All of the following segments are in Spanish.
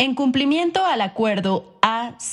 En cumplimiento al acuerdo ACQID-INE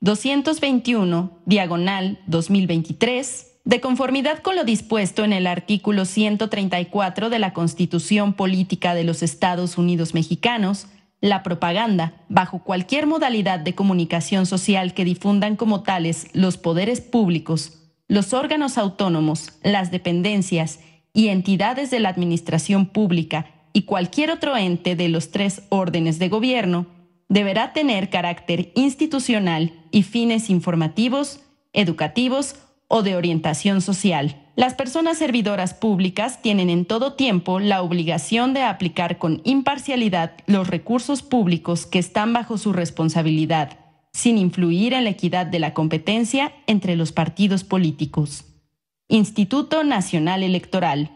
221, diagonal 2023, de conformidad con lo dispuesto en el artículo 134 de la Constitución Política de los Estados Unidos Mexicanos, la propaganda, bajo cualquier modalidad de comunicación social que difundan como tales los poderes públicos, los órganos autónomos, las dependencias y entidades de la administración pública y cualquier otro ente de los tres órdenes de gobierno, deberá tener carácter institucional y fines informativos, educativos o de orientación social. Las personas servidoras públicas tienen en todo tiempo la obligación de aplicar con imparcialidad los recursos públicos que están bajo su responsabilidad, sin influir en la equidad de la competencia entre los partidos políticos. Instituto Nacional Electoral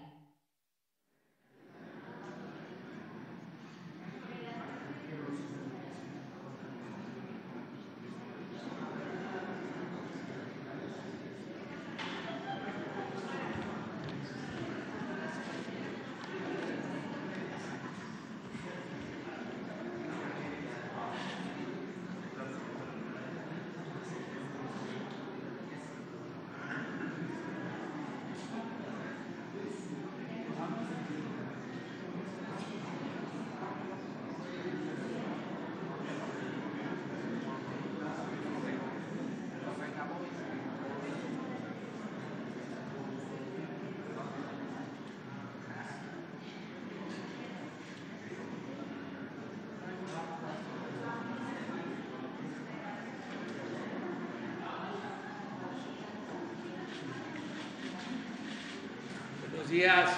días.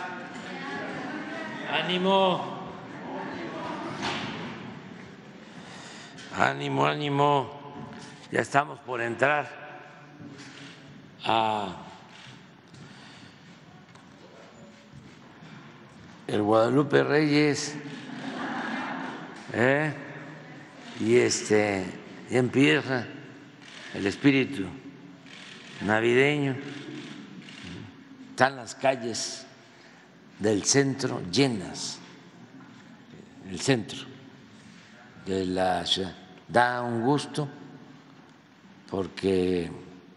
Ánimo. Ánimo, ánimo. Ya estamos por entrar a el Guadalupe Reyes. ¿eh? Y este empieza el espíritu navideño están las calles del centro llenas, el centro de la ciudad. Da un gusto porque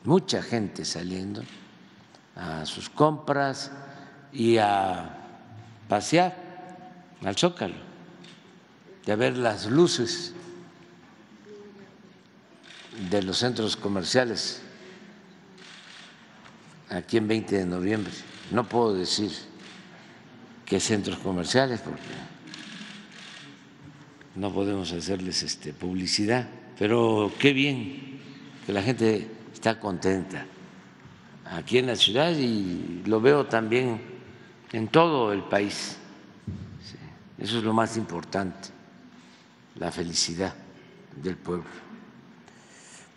mucha gente saliendo a sus compras y a pasear al Zócalo, y a ver las luces de los centros comerciales aquí en 20 de noviembre. No puedo decir centros comerciales porque no podemos hacerles este, publicidad, pero qué bien que la gente está contenta aquí en la ciudad y lo veo también en todo el país. Eso es lo más importante, la felicidad del pueblo.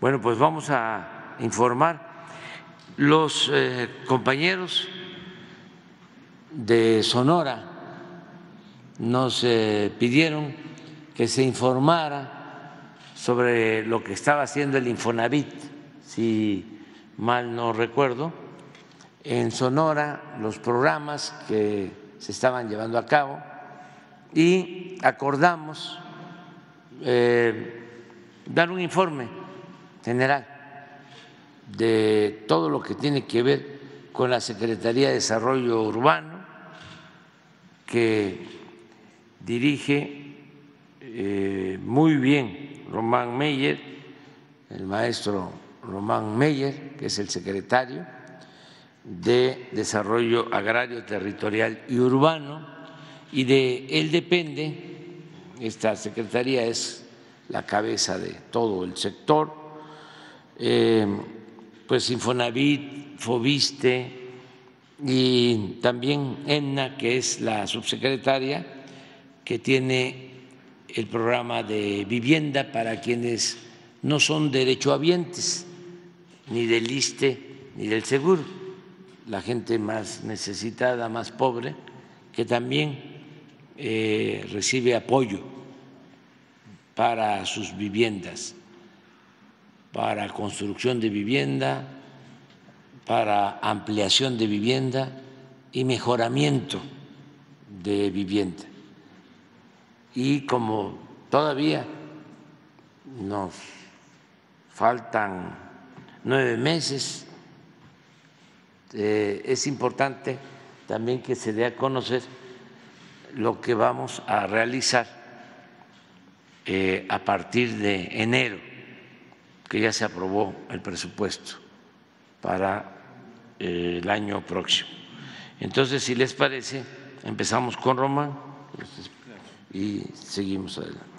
Bueno, pues vamos a informar los eh, compañeros de Sonora. Nos eh, pidieron que se informara sobre lo que estaba haciendo el Infonavit, si mal no recuerdo, en Sonora, los programas que se estaban llevando a cabo. Y acordamos eh, dar un informe general de todo lo que tiene que ver con la Secretaría de Desarrollo Urbano, que dirige eh, muy bien Román Meyer, el maestro Román Meyer, que es el secretario de Desarrollo Agrario, Territorial y Urbano, y de él depende, esta secretaría es la cabeza de todo el sector. Eh, pues Infonavit, Fobiste y también ENNA, que es la subsecretaria, que tiene el programa de vivienda para quienes no son derechohabientes ni del ISTE ni del seguro, la gente más necesitada, más pobre, que también eh, recibe apoyo para sus viviendas para construcción de vivienda, para ampliación de vivienda y mejoramiento de vivienda. y como todavía nos faltan nueve meses, eh, es importante también que se dé a conocer lo que vamos a realizar eh, a partir de enero, que ya se aprobó el presupuesto para el año próximo. Entonces, si les parece, empezamos con Román y seguimos adelante.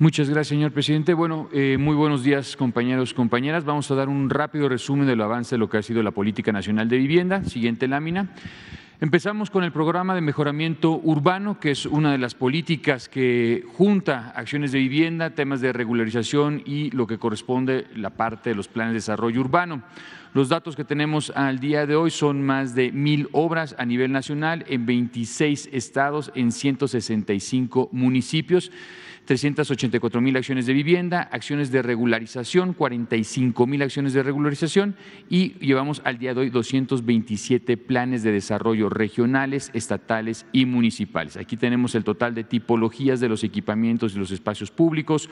Muchas gracias, señor presidente. Bueno, eh, muy buenos días, compañeros, compañeras. Vamos a dar un rápido resumen del avance de lo que ha sido la Política Nacional de Vivienda. Siguiente lámina. Empezamos con el programa de mejoramiento urbano, que es una de las políticas que junta acciones de vivienda, temas de regularización y lo que corresponde la parte de los planes de desarrollo urbano. Los datos que tenemos al día de hoy son más de mil obras a nivel nacional en 26 estados, en 165 municipios. 384 mil acciones de vivienda, acciones de regularización, 45 mil acciones de regularización y llevamos al día de hoy 227 planes de desarrollo regionales, estatales y municipales. Aquí tenemos el total de tipologías de los equipamientos y los espacios públicos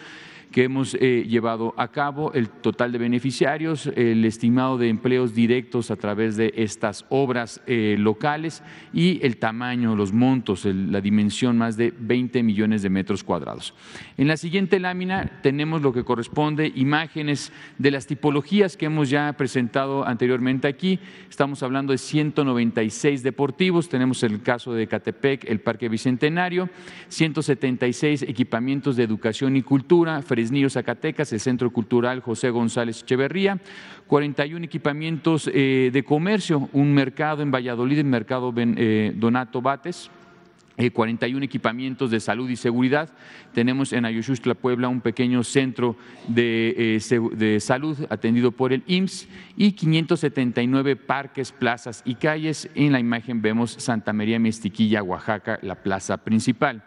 que hemos eh, llevado a cabo, el total de beneficiarios, el estimado de empleos directos a través de estas obras eh, locales y el tamaño, los montos, la dimensión, más de 20 millones de metros cuadrados. En la siguiente lámina tenemos lo que corresponde imágenes de las tipologías que hemos ya presentado anteriormente aquí. Estamos hablando de 196 deportivos, tenemos el caso de Catepec, el Parque Bicentenario, 176 equipamientos de educación y cultura, Fresnillo, Zacatecas, el Centro Cultural José González Echeverría, 41 equipamientos eh, de comercio, un mercado en Valladolid, el mercado eh, Donato Bates, 41 eh, equipamientos de salud y seguridad. Tenemos en Ayushustla, Puebla, un pequeño centro de, de, salud atendido por el IMSS y 579 parques, plazas y calles. En la imagen vemos Santa María Mestiquilla, Oaxaca, la plaza principal.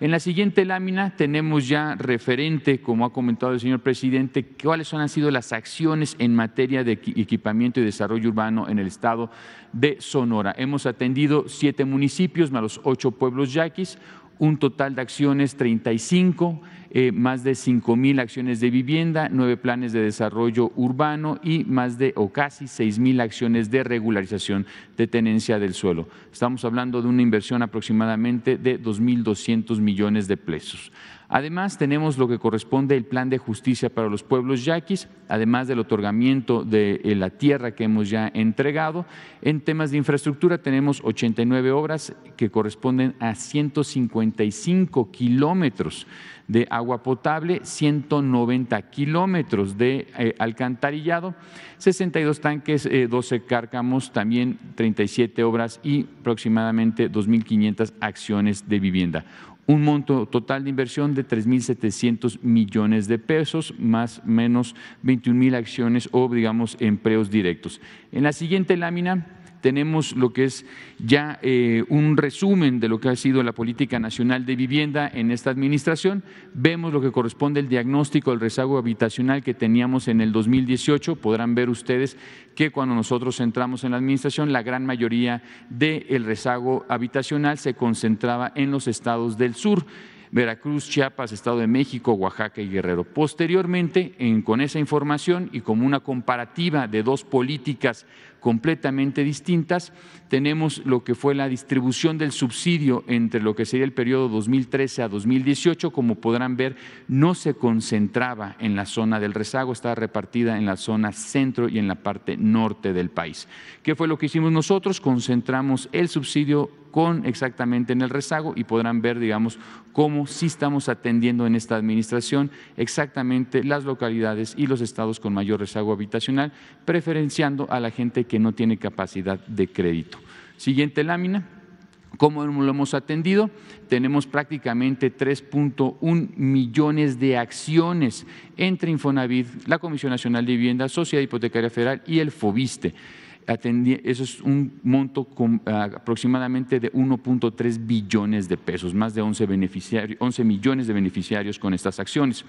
En la siguiente lámina tenemos ya referente, como ha comentado el señor presidente, cuáles han sido las acciones en materia de equipamiento y desarrollo urbano en el estado de Sonora. Hemos atendido siete municipios más los ocho pueblos yaquis, un total de acciones 35, eh, más de 5 mil acciones de vivienda, nueve planes de desarrollo urbano y más de o casi 6 mil acciones de regularización de tenencia del suelo. Estamos hablando de una inversión aproximadamente de 2.200 millones de pesos. Además, tenemos lo que corresponde el plan de justicia para los pueblos yaquis, además del otorgamiento de eh, la tierra que hemos ya entregado. En temas de infraestructura tenemos 89 obras que corresponden a 155 kilómetros de agua potable, 190 kilómetros de eh, alcantarillado, 62 tanques, 12 eh, cárcamos, también 37 obras y aproximadamente 2.500 acciones de vivienda un monto total de inversión de 3.700 millones de pesos, más menos 21 mil acciones o, digamos, empleos directos. En la siguiente lámina tenemos lo que es ya eh, un resumen de lo que ha sido la política nacional de vivienda en esta administración. Vemos lo que corresponde al diagnóstico del rezago habitacional que teníamos en el 2018. Podrán ver ustedes que cuando nosotros entramos en la administración, la gran mayoría del rezago habitacional se concentraba en los estados del sur. Veracruz, Chiapas, Estado de México, Oaxaca y Guerrero. Posteriormente, con esa información y como una comparativa de dos políticas completamente distintas. Tenemos lo que fue la distribución del subsidio entre lo que sería el periodo 2013 a 2018. Como podrán ver, no se concentraba en la zona del rezago, estaba repartida en la zona centro y en la parte norte del país. ¿Qué fue lo que hicimos nosotros? Concentramos el subsidio con exactamente en el rezago y podrán ver, digamos, cómo sí estamos atendiendo en esta administración exactamente las localidades y los estados con mayor rezago habitacional, preferenciando a la gente que no tiene capacidad de crédito. Siguiente lámina. ¿Cómo lo hemos atendido? Tenemos prácticamente 3.1 millones de acciones entre Infonavit, la Comisión Nacional de Vivienda, Sociedad Hipotecaria Federal y el FOBISTE. Eso es un monto aproximadamente de 1.3 billones de pesos, más de 11, 11 millones de beneficiarios con estas acciones.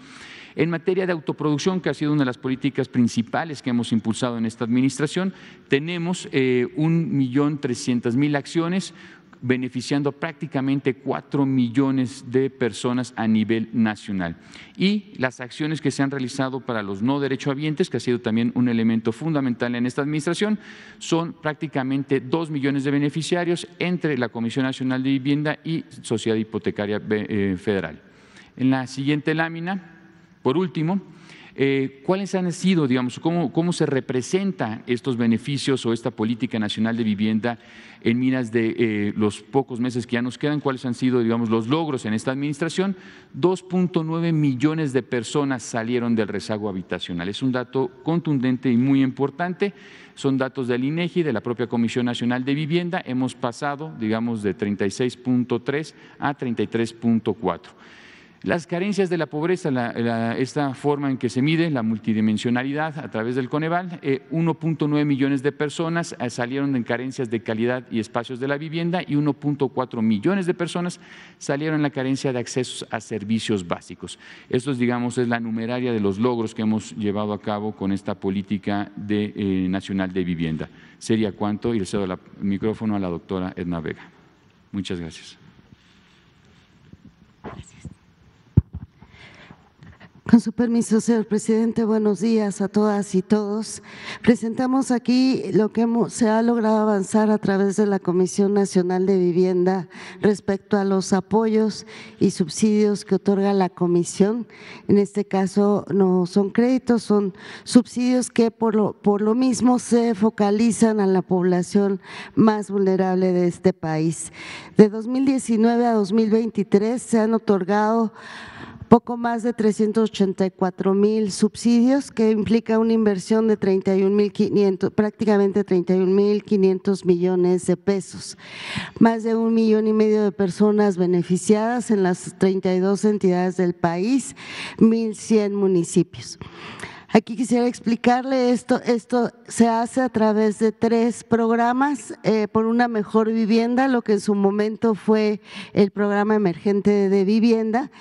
En materia de autoproducción, que ha sido una de las políticas principales que hemos impulsado en esta administración, tenemos eh, un millón trescientas mil acciones, beneficiando prácticamente cuatro millones de personas a nivel nacional. Y las acciones que se han realizado para los no derechohabientes, que ha sido también un elemento fundamental en esta administración, son prácticamente dos millones de beneficiarios entre la Comisión Nacional de Vivienda y Sociedad Hipotecaria eh, Federal. En la siguiente lámina, por último, eh, ¿Cuáles han sido, digamos, cómo, cómo se representan estos beneficios o esta política nacional de vivienda en miras de eh, los pocos meses que ya nos quedan? ¿Cuáles han sido, digamos, los logros en esta administración? 2.9 millones de personas salieron del rezago habitacional. Es un dato contundente y muy importante. Son datos del INEGI, de la propia Comisión Nacional de Vivienda. Hemos pasado, digamos, de 36.3 a 33.4. Las carencias de la pobreza, esta forma en que se mide la multidimensionalidad a través del Coneval, 1.9 eh, millones de personas eh, salieron en carencias de calidad y espacios de la vivienda y 1.4 millones de personas salieron en la carencia de acceso a servicios básicos. Esto, digamos, es la numeraria de los logros que hemos llevado a cabo con esta política eh, nacional de vivienda. Sería cuánto y le cedo el micrófono a la doctora Edna Vega. Muchas gracias. Con su permiso, señor presidente, buenos días a todas y todos. Presentamos aquí lo que se ha logrado avanzar a través de la Comisión Nacional de Vivienda respecto a los apoyos y subsidios que otorga la Comisión. En este caso no son créditos, son subsidios que por lo, por lo mismo se focalizan a la población más vulnerable de este país. De 2019 a 2023 se han otorgado poco más de 384 mil subsidios, que implica una inversión de 31 mil prácticamente 31 mil 500 millones de pesos. Más de un millón y medio de personas beneficiadas en las 32 entidades del país, 1.100 municipios. Aquí quisiera explicarle esto. Esto se hace a través de tres programas eh, por una mejor vivienda, lo que en su momento fue el programa emergente de vivienda,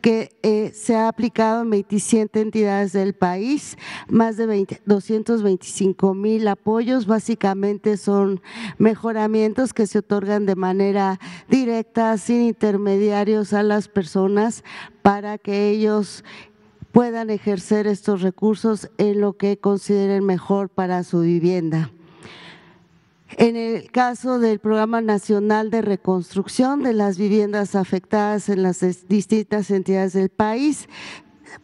que eh, se ha aplicado en 27 entidades del país, más de 225 mil apoyos, básicamente son mejoramientos que se otorgan de manera directa, sin intermediarios a las personas para que ellos puedan ejercer estos recursos en lo que consideren mejor para su vivienda. En el caso del Programa Nacional de Reconstrucción de las Viviendas Afectadas en las distintas entidades del país,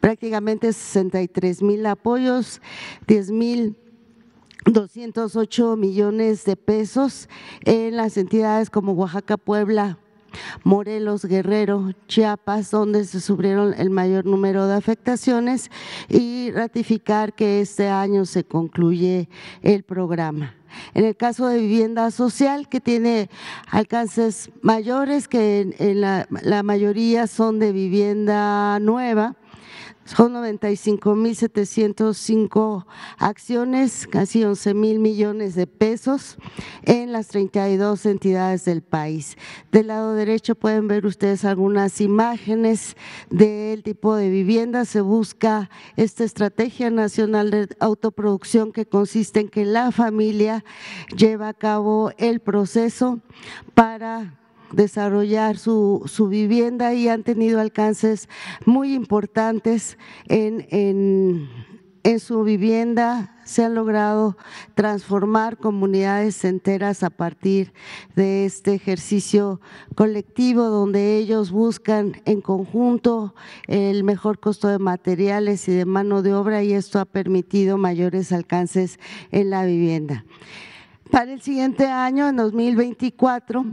prácticamente 63 mil apoyos, 10 mil 208 millones de pesos en las entidades como Oaxaca, Puebla, Morelos, Guerrero, Chiapas, donde se sufrieron el mayor número de afectaciones y ratificar que este año se concluye el programa. En el caso de vivienda social, que tiene alcances mayores, que en, la, la mayoría son de vivienda nueva, son 95.705 acciones, casi 11 mil millones de pesos en las 32 entidades del país. Del lado derecho pueden ver ustedes algunas imágenes del tipo de vivienda. Se busca esta estrategia nacional de autoproducción que consiste en que la familia lleva a cabo el proceso para desarrollar su, su vivienda y han tenido alcances muy importantes en, en, en su vivienda se han logrado transformar comunidades enteras a partir de este ejercicio colectivo donde ellos buscan en conjunto el mejor costo de materiales y de mano de obra y esto ha permitido mayores alcances en la vivienda. Para el siguiente año, en 2024,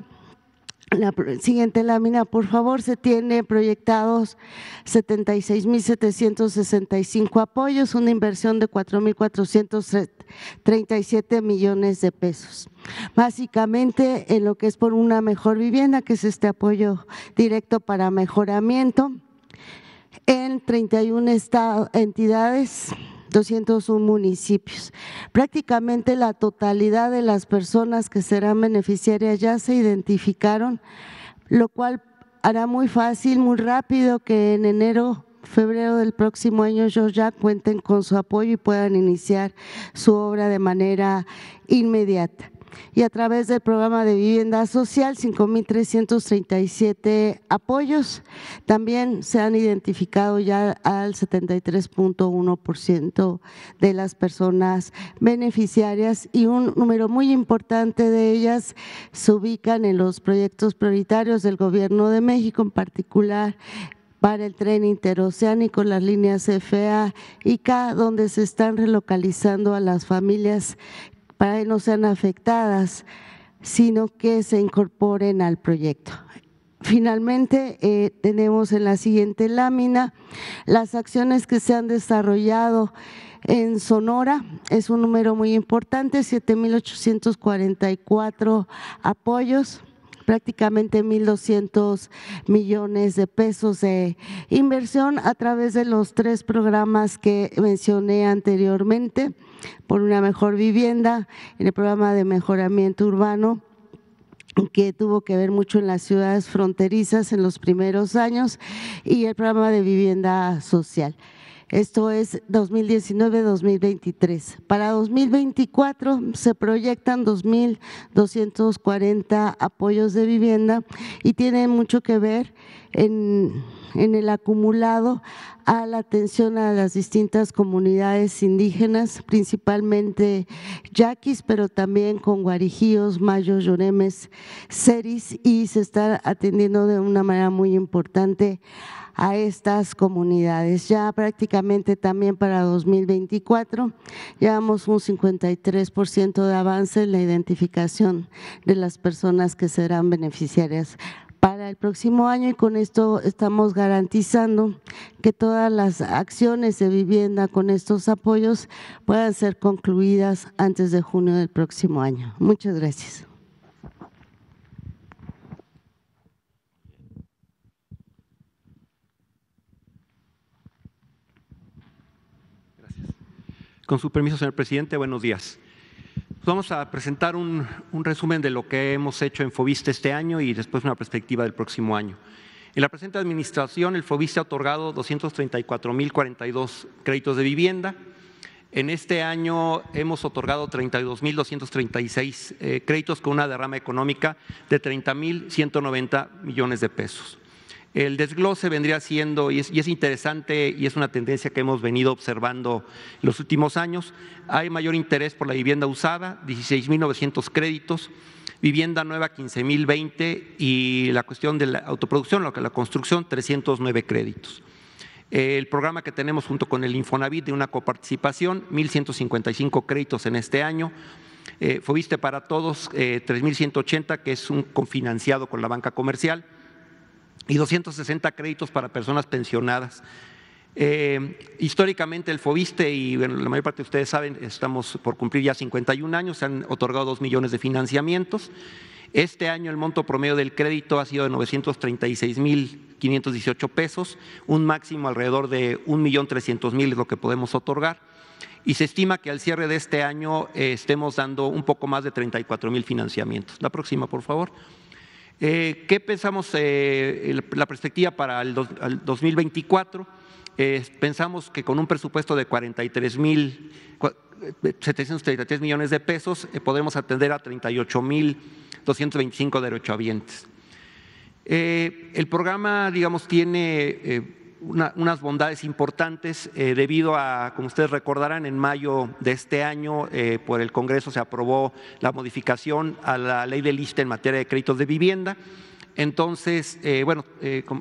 la siguiente lámina, por favor, se tiene proyectados 76.765 apoyos, una inversión de 4.437 millones de pesos. Básicamente en lo que es por una mejor vivienda, que es este apoyo directo para mejoramiento, en 31 entidades 201 municipios. Prácticamente la totalidad de las personas que serán beneficiarias ya se identificaron, lo cual hará muy fácil, muy rápido que en enero febrero del próximo año ellos ya cuenten con su apoyo y puedan iniciar su obra de manera inmediata y a través del programa de vivienda social, 5.337 apoyos. También se han identificado ya al 73.1% de las personas beneficiarias y un número muy importante de ellas se ubican en los proyectos prioritarios del Gobierno de México, en particular para el tren interoceánico, las líneas FA y K, donde se están relocalizando a las familias para que no sean afectadas, sino que se incorporen al proyecto. Finalmente, eh, tenemos en la siguiente lámina las acciones que se han desarrollado en Sonora. Es un número muy importante, 7.844 apoyos prácticamente 1.200 millones de pesos de inversión a través de los tres programas que mencioné anteriormente, por una mejor vivienda, en el programa de mejoramiento urbano que tuvo que ver mucho en las ciudades fronterizas en los primeros años y el programa de vivienda social. Esto es 2019-2023. Para 2024 se proyectan 2.240 apoyos de vivienda y tiene mucho que ver en, el acumulado a la atención a las distintas comunidades indígenas, principalmente yaquis, pero también con guarijíos, mayos, lloremes, seris, y se está atendiendo de una manera muy importante a estas comunidades. Ya prácticamente también para 2024 llevamos un 53% de avance en la identificación de las personas que serán beneficiarias para el próximo año y con esto estamos garantizando que todas las acciones de vivienda con estos apoyos puedan ser concluidas antes de junio del próximo año. Muchas gracias. Con su permiso, señor presidente, buenos días. Vamos a presentar un, resumen de lo que hemos hecho en Fobiste este año y después una perspectiva del próximo año. En la presente administración, el Fobiste ha otorgado 234.042 créditos de vivienda. En este año hemos otorgado 32.236 eh, créditos con una derrama económica de 30.190 millones de pesos. El desglose vendría siendo, y es, interesante y es una tendencia que hemos venido observando en los últimos años, hay mayor interés por la vivienda usada, 16.900 créditos, vivienda nueva 15.020 y la cuestión de la autoproducción, lo que la construcción, 309 créditos. El programa que tenemos junto con el Infonavit de una coparticipación, 1.155 créditos en este año. Eh, Fobiste para todos, 3.180, eh, que es un confinanciado con la banca comercial y 260 créditos para personas pensionadas. Eh, históricamente el FOBISTE, y la mayor parte de ustedes saben, estamos por cumplir ya 51 años, se han otorgado 2 millones de financiamientos. Este año el monto promedio del crédito ha sido de 936.518 pesos, un máximo alrededor de 1.300.000 es lo que podemos otorgar. Y se estima que al cierre de este año eh, estemos dando un poco más de 34.000 financiamientos. La próxima, por favor. Eh, ¿Qué pensamos eh, la perspectiva para el, 2024? Eh, pensamos que con un presupuesto de 43 mil 733 millones de pesos podemos atender a 38 mil 225 derechohabientes. el programa, digamos, tiene unas bondades importantes eh, debido a, como ustedes recordarán, en mayo de este año eh, por el Congreso se aprobó la modificación a la ley de lista en materia de créditos de vivienda. Entonces, eh, bueno,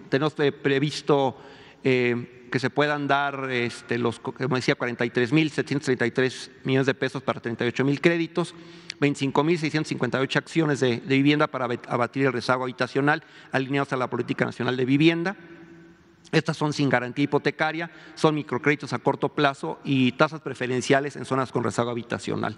tenemos previsto que se puedan dar este, los, como decía, 43 mil 733 millones de pesos para 38 mil créditos, 25 mil 658 acciones de vivienda para abatir el rezago habitacional alineados a la política nacional de vivienda. Estas son sin garantía hipotecaria, son microcréditos a corto plazo y tasas preferenciales en zonas con rezago habitacional.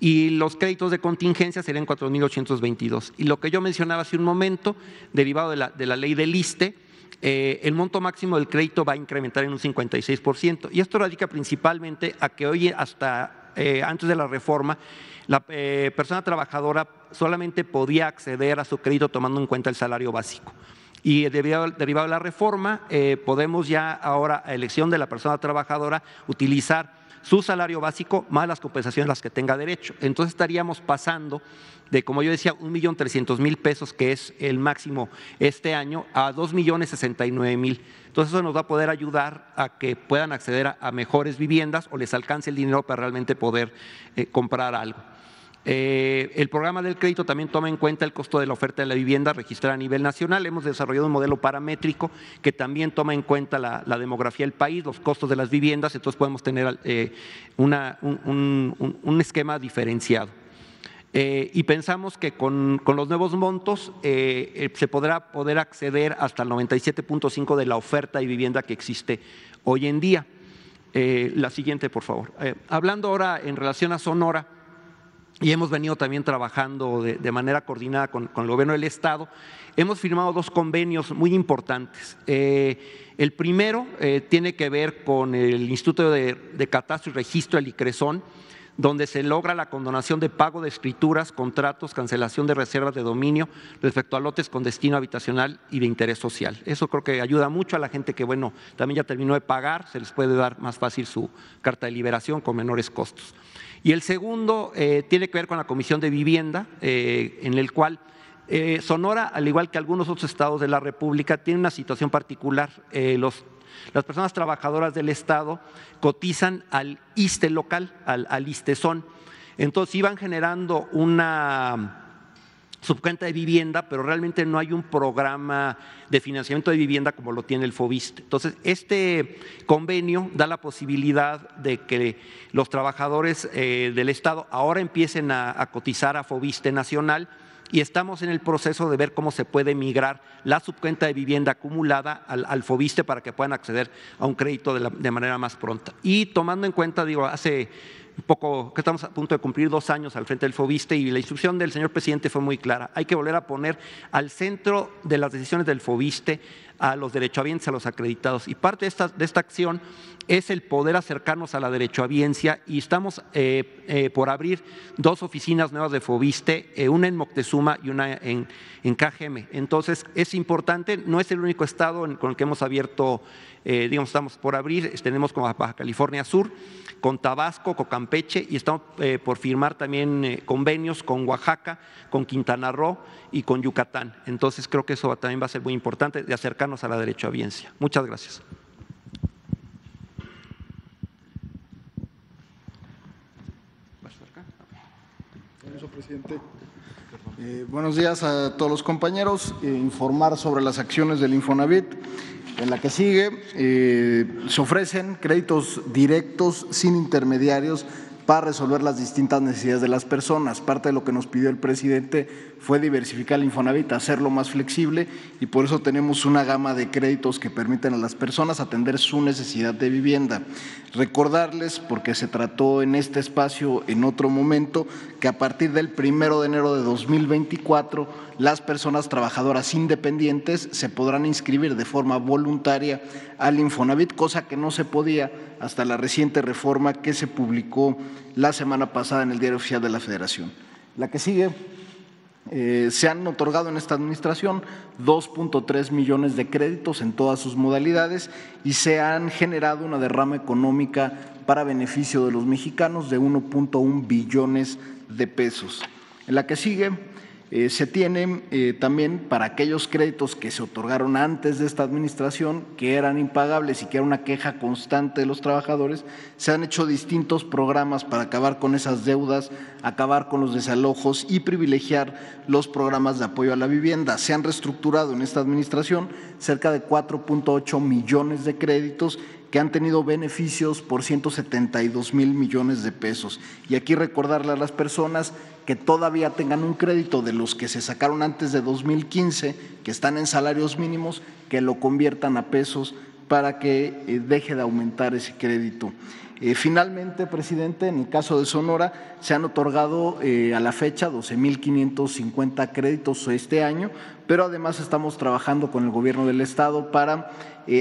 Y los créditos de contingencia serían 4.822. Y lo que yo mencionaba hace un momento, derivado de la, ley del ISTE, eh, el monto máximo del crédito va a incrementar en un 56%. Y esto radica principalmente a que hoy, hasta eh, antes de la reforma, la eh, persona trabajadora solamente podía acceder a su crédito tomando en cuenta el salario básico. Y derivado, de la reforma, podemos ya ahora, a elección de la persona trabajadora, utilizar su salario básico más las compensaciones a las que tenga derecho. Entonces estaríamos pasando de, como yo decía, un millón trescientos mil pesos, que es el máximo este año, a dos millones sesenta y nueve mil. Entonces eso nos va a poder ayudar a que puedan acceder a, mejores viviendas o les alcance el dinero para realmente poder eh, comprar algo. Eh, el programa del crédito también toma en cuenta el costo de la oferta de la vivienda registrada a nivel nacional. Hemos desarrollado un modelo paramétrico que también toma en cuenta la, demografía del país, los costos de las viviendas, entonces podemos tener eh, un, esquema diferenciado. Eh, y pensamos que con, los nuevos montos se podrá poder acceder hasta el 97.5 de la oferta de vivienda que existe hoy en día. la siguiente, por favor. hablando ahora en relación a Sonora, y hemos venido también trabajando de, manera coordinada con, el gobierno del Estado. Hemos firmado dos convenios muy importantes. Eh, el primero eh, tiene que ver con el Instituto de, Catastro y Registro, el ICRESON, donde se logra la condonación de pago de escrituras, contratos, cancelación de reservas de dominio respecto a lotes con destino habitacional y de interés social. Eso creo que ayuda mucho a la gente que, bueno, también ya terminó de pagar, se les puede dar más fácil su carta de liberación con menores costos. Y el segundo eh, tiene que ver con la Comisión de Vivienda, eh, en el cual eh, Sonora, al igual que algunos otros estados de la República, tiene una situación particular. las personas trabajadoras del Estado cotizan al ISTE local, al, al ISTESON. Entonces iban generando una subcuenta de vivienda, pero realmente no hay un programa de financiamiento de vivienda como lo tiene el FOBIST. Entonces, este convenio da la posibilidad de que los trabajadores eh, del Estado ahora empiecen a, cotizar a FOBISTE nacional y estamos en el proceso de ver cómo se puede migrar la subcuenta de vivienda acumulada al, FOBISTE para que puedan acceder a un crédito de, manera más pronta. Y tomando en cuenta, digo, hace poco, que estamos a punto de cumplir dos años al frente del FOBISTE y la instrucción del señor presidente fue muy clara. Hay que volver a poner al centro de las decisiones del FOBISTE a los derechohabientes, a los acreditados. Y parte de esta, de esta acción es el poder acercarnos a la derechohabiencia y estamos eh, eh, por abrir dos oficinas nuevas de FOBISTE, eh, una en Moctezuma y una en, en, KGM. Entonces, es importante, no es el único estado con el que hemos abierto, digamos, estamos por abrir, tenemos como Baja California Sur, con Tabasco, con Campeche y estamos por firmar también convenios con Oaxaca, con Quintana Roo y con Yucatán. Entonces, creo que eso también va a ser muy importante de acercarnos a la derechohabiencia. Muchas gracias. Eh, buenos días a todos los compañeros. Eh, informar sobre las acciones del Infonavit. En la que sigue, eh, se ofrecen créditos directos sin intermediarios para resolver las distintas necesidades de las personas. Parte de lo que nos pidió el presidente fue diversificar el Infonavit, hacerlo más flexible y por eso tenemos una gama de créditos que permiten a las personas atender su necesidad de vivienda. Recordarles, porque se trató en este espacio en otro momento, que a partir del primero de enero de 2024 las personas trabajadoras independientes se podrán inscribir de forma voluntaria al Infonavit, cosa que no se podía hasta la reciente reforma que se publicó la semana pasada en el Diario Oficial de la Federación. La que sigue, eh, se han otorgado en esta administración 2.3 millones de créditos en todas sus modalidades y se han generado una derrama económica para beneficio de los mexicanos de 1.1 billones de pesos. En la que sigue, eh, se tiene eh, también para aquellos créditos que se otorgaron antes de esta administración, que eran impagables y que era una queja constante de los trabajadores, se han hecho distintos programas para acabar con esas deudas, acabar con los desalojos y privilegiar los programas de apoyo a la vivienda. Se han reestructurado en esta administración cerca de 4.8 millones de créditos que han tenido beneficios por 172 mil millones de pesos. Y aquí recordarle a las personas que todavía tengan un crédito de los que se sacaron antes de 2015, que están en salarios mínimos, que lo conviertan a pesos para que eh, deje de aumentar ese crédito. Eh, finalmente, presidente, en el caso de Sonora, se han otorgado eh, a la fecha 12.550 créditos este año, pero además estamos trabajando con el gobierno del Estado para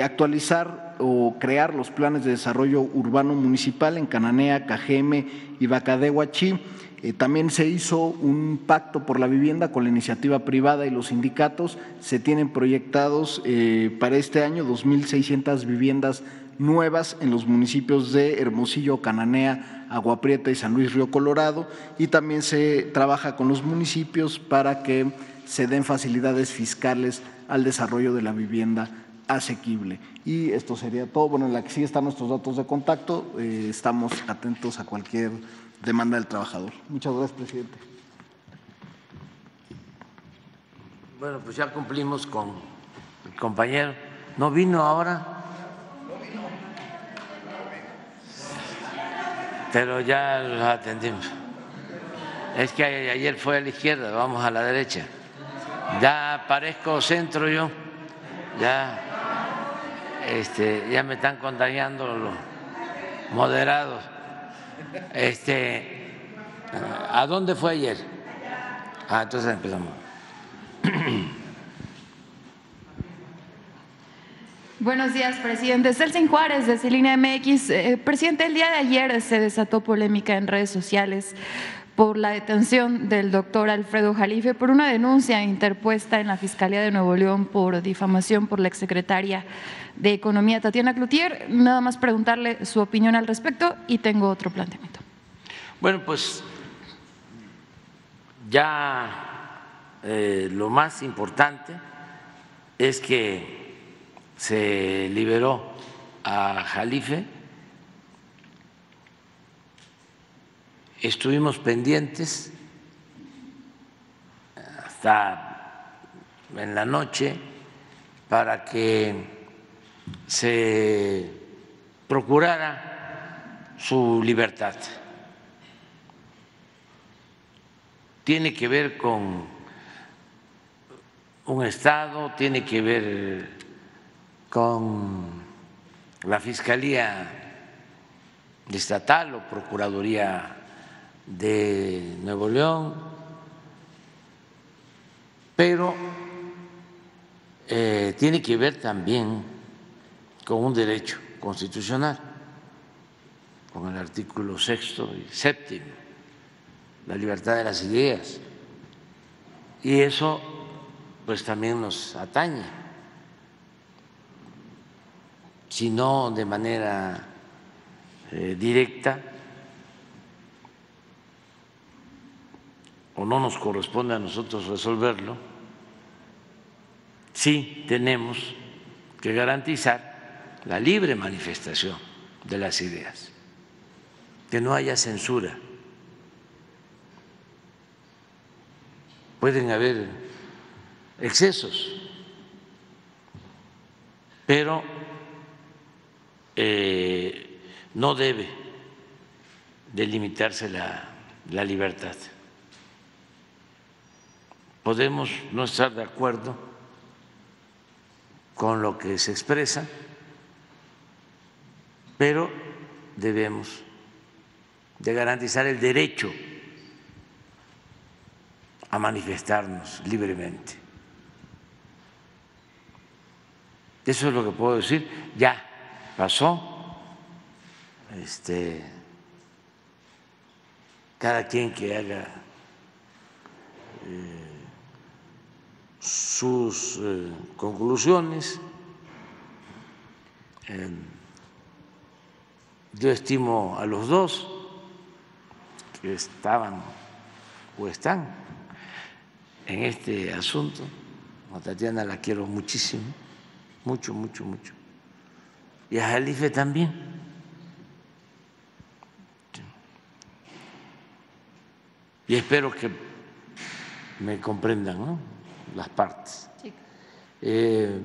actualizar o crear los planes de desarrollo urbano municipal en Cananea, Cajeme y Bacadehuachí. también se hizo un pacto por la vivienda con la iniciativa privada y los sindicatos. Se tienen proyectados para este año 2.600 viviendas nuevas en los municipios de Hermosillo, Cananea, Agua Prieta y San Luis Río Colorado y también se trabaja con los municipios para que se den facilidades fiscales al desarrollo de la vivienda asequible. Y esto sería todo. Bueno, en la que sí están nuestros datos de contacto, eh, estamos atentos a cualquier demanda del trabajador. Muchas gracias, presidente. Bueno, pues ya cumplimos con el compañero. ¿No vino ahora? pero ya los atendimos. Es que ayer fue a la izquierda, vamos a la derecha. Ya parezco centro yo, ya, este, ya me están contagiando los moderados. Este, ¿A dónde fue ayer? Ah, entonces empezamos. Buenos días, presidente. Celsin Juárez, de Celina MX. Eh, presidente, el día de ayer se desató polémica en redes sociales por la detención del doctor Alfredo Jalife por una denuncia interpuesta en la Fiscalía de Nuevo León por difamación por la exsecretaria de Economía, Tatiana Cloutier. Nada más preguntarle su opinión al respecto y tengo otro planteamiento. Bueno, pues ya eh, lo más importante es que se liberó a Jalife, estuvimos pendientes hasta en la noche para que se procurara su libertad. Tiene que ver con un Estado, tiene que ver con la Fiscalía Estatal o Procuraduría de Nuevo León, pero eh, tiene que ver también con un derecho constitucional, con el artículo sexto y séptimo, la libertad de las ideas. Y eso pues también nos atañe sino de manera eh, directa, o no nos corresponde a nosotros resolverlo, sí tenemos que garantizar la libre manifestación de las ideas, que no haya censura. Pueden haber excesos, pero eh, no debe delimitarse la, la libertad. Podemos no estar de acuerdo con lo que se expresa, pero debemos de garantizar el derecho a manifestarnos libremente. Eso es lo que puedo decir. Ya pasó. Este, cada quien que haga eh, sus eh, conclusiones. yo estimo a los dos que estaban o están en este asunto. A Tatiana la quiero muchísimo, mucho, mucho, mucho y a Jalife también. Y espero que me comprendan las partes. Eh,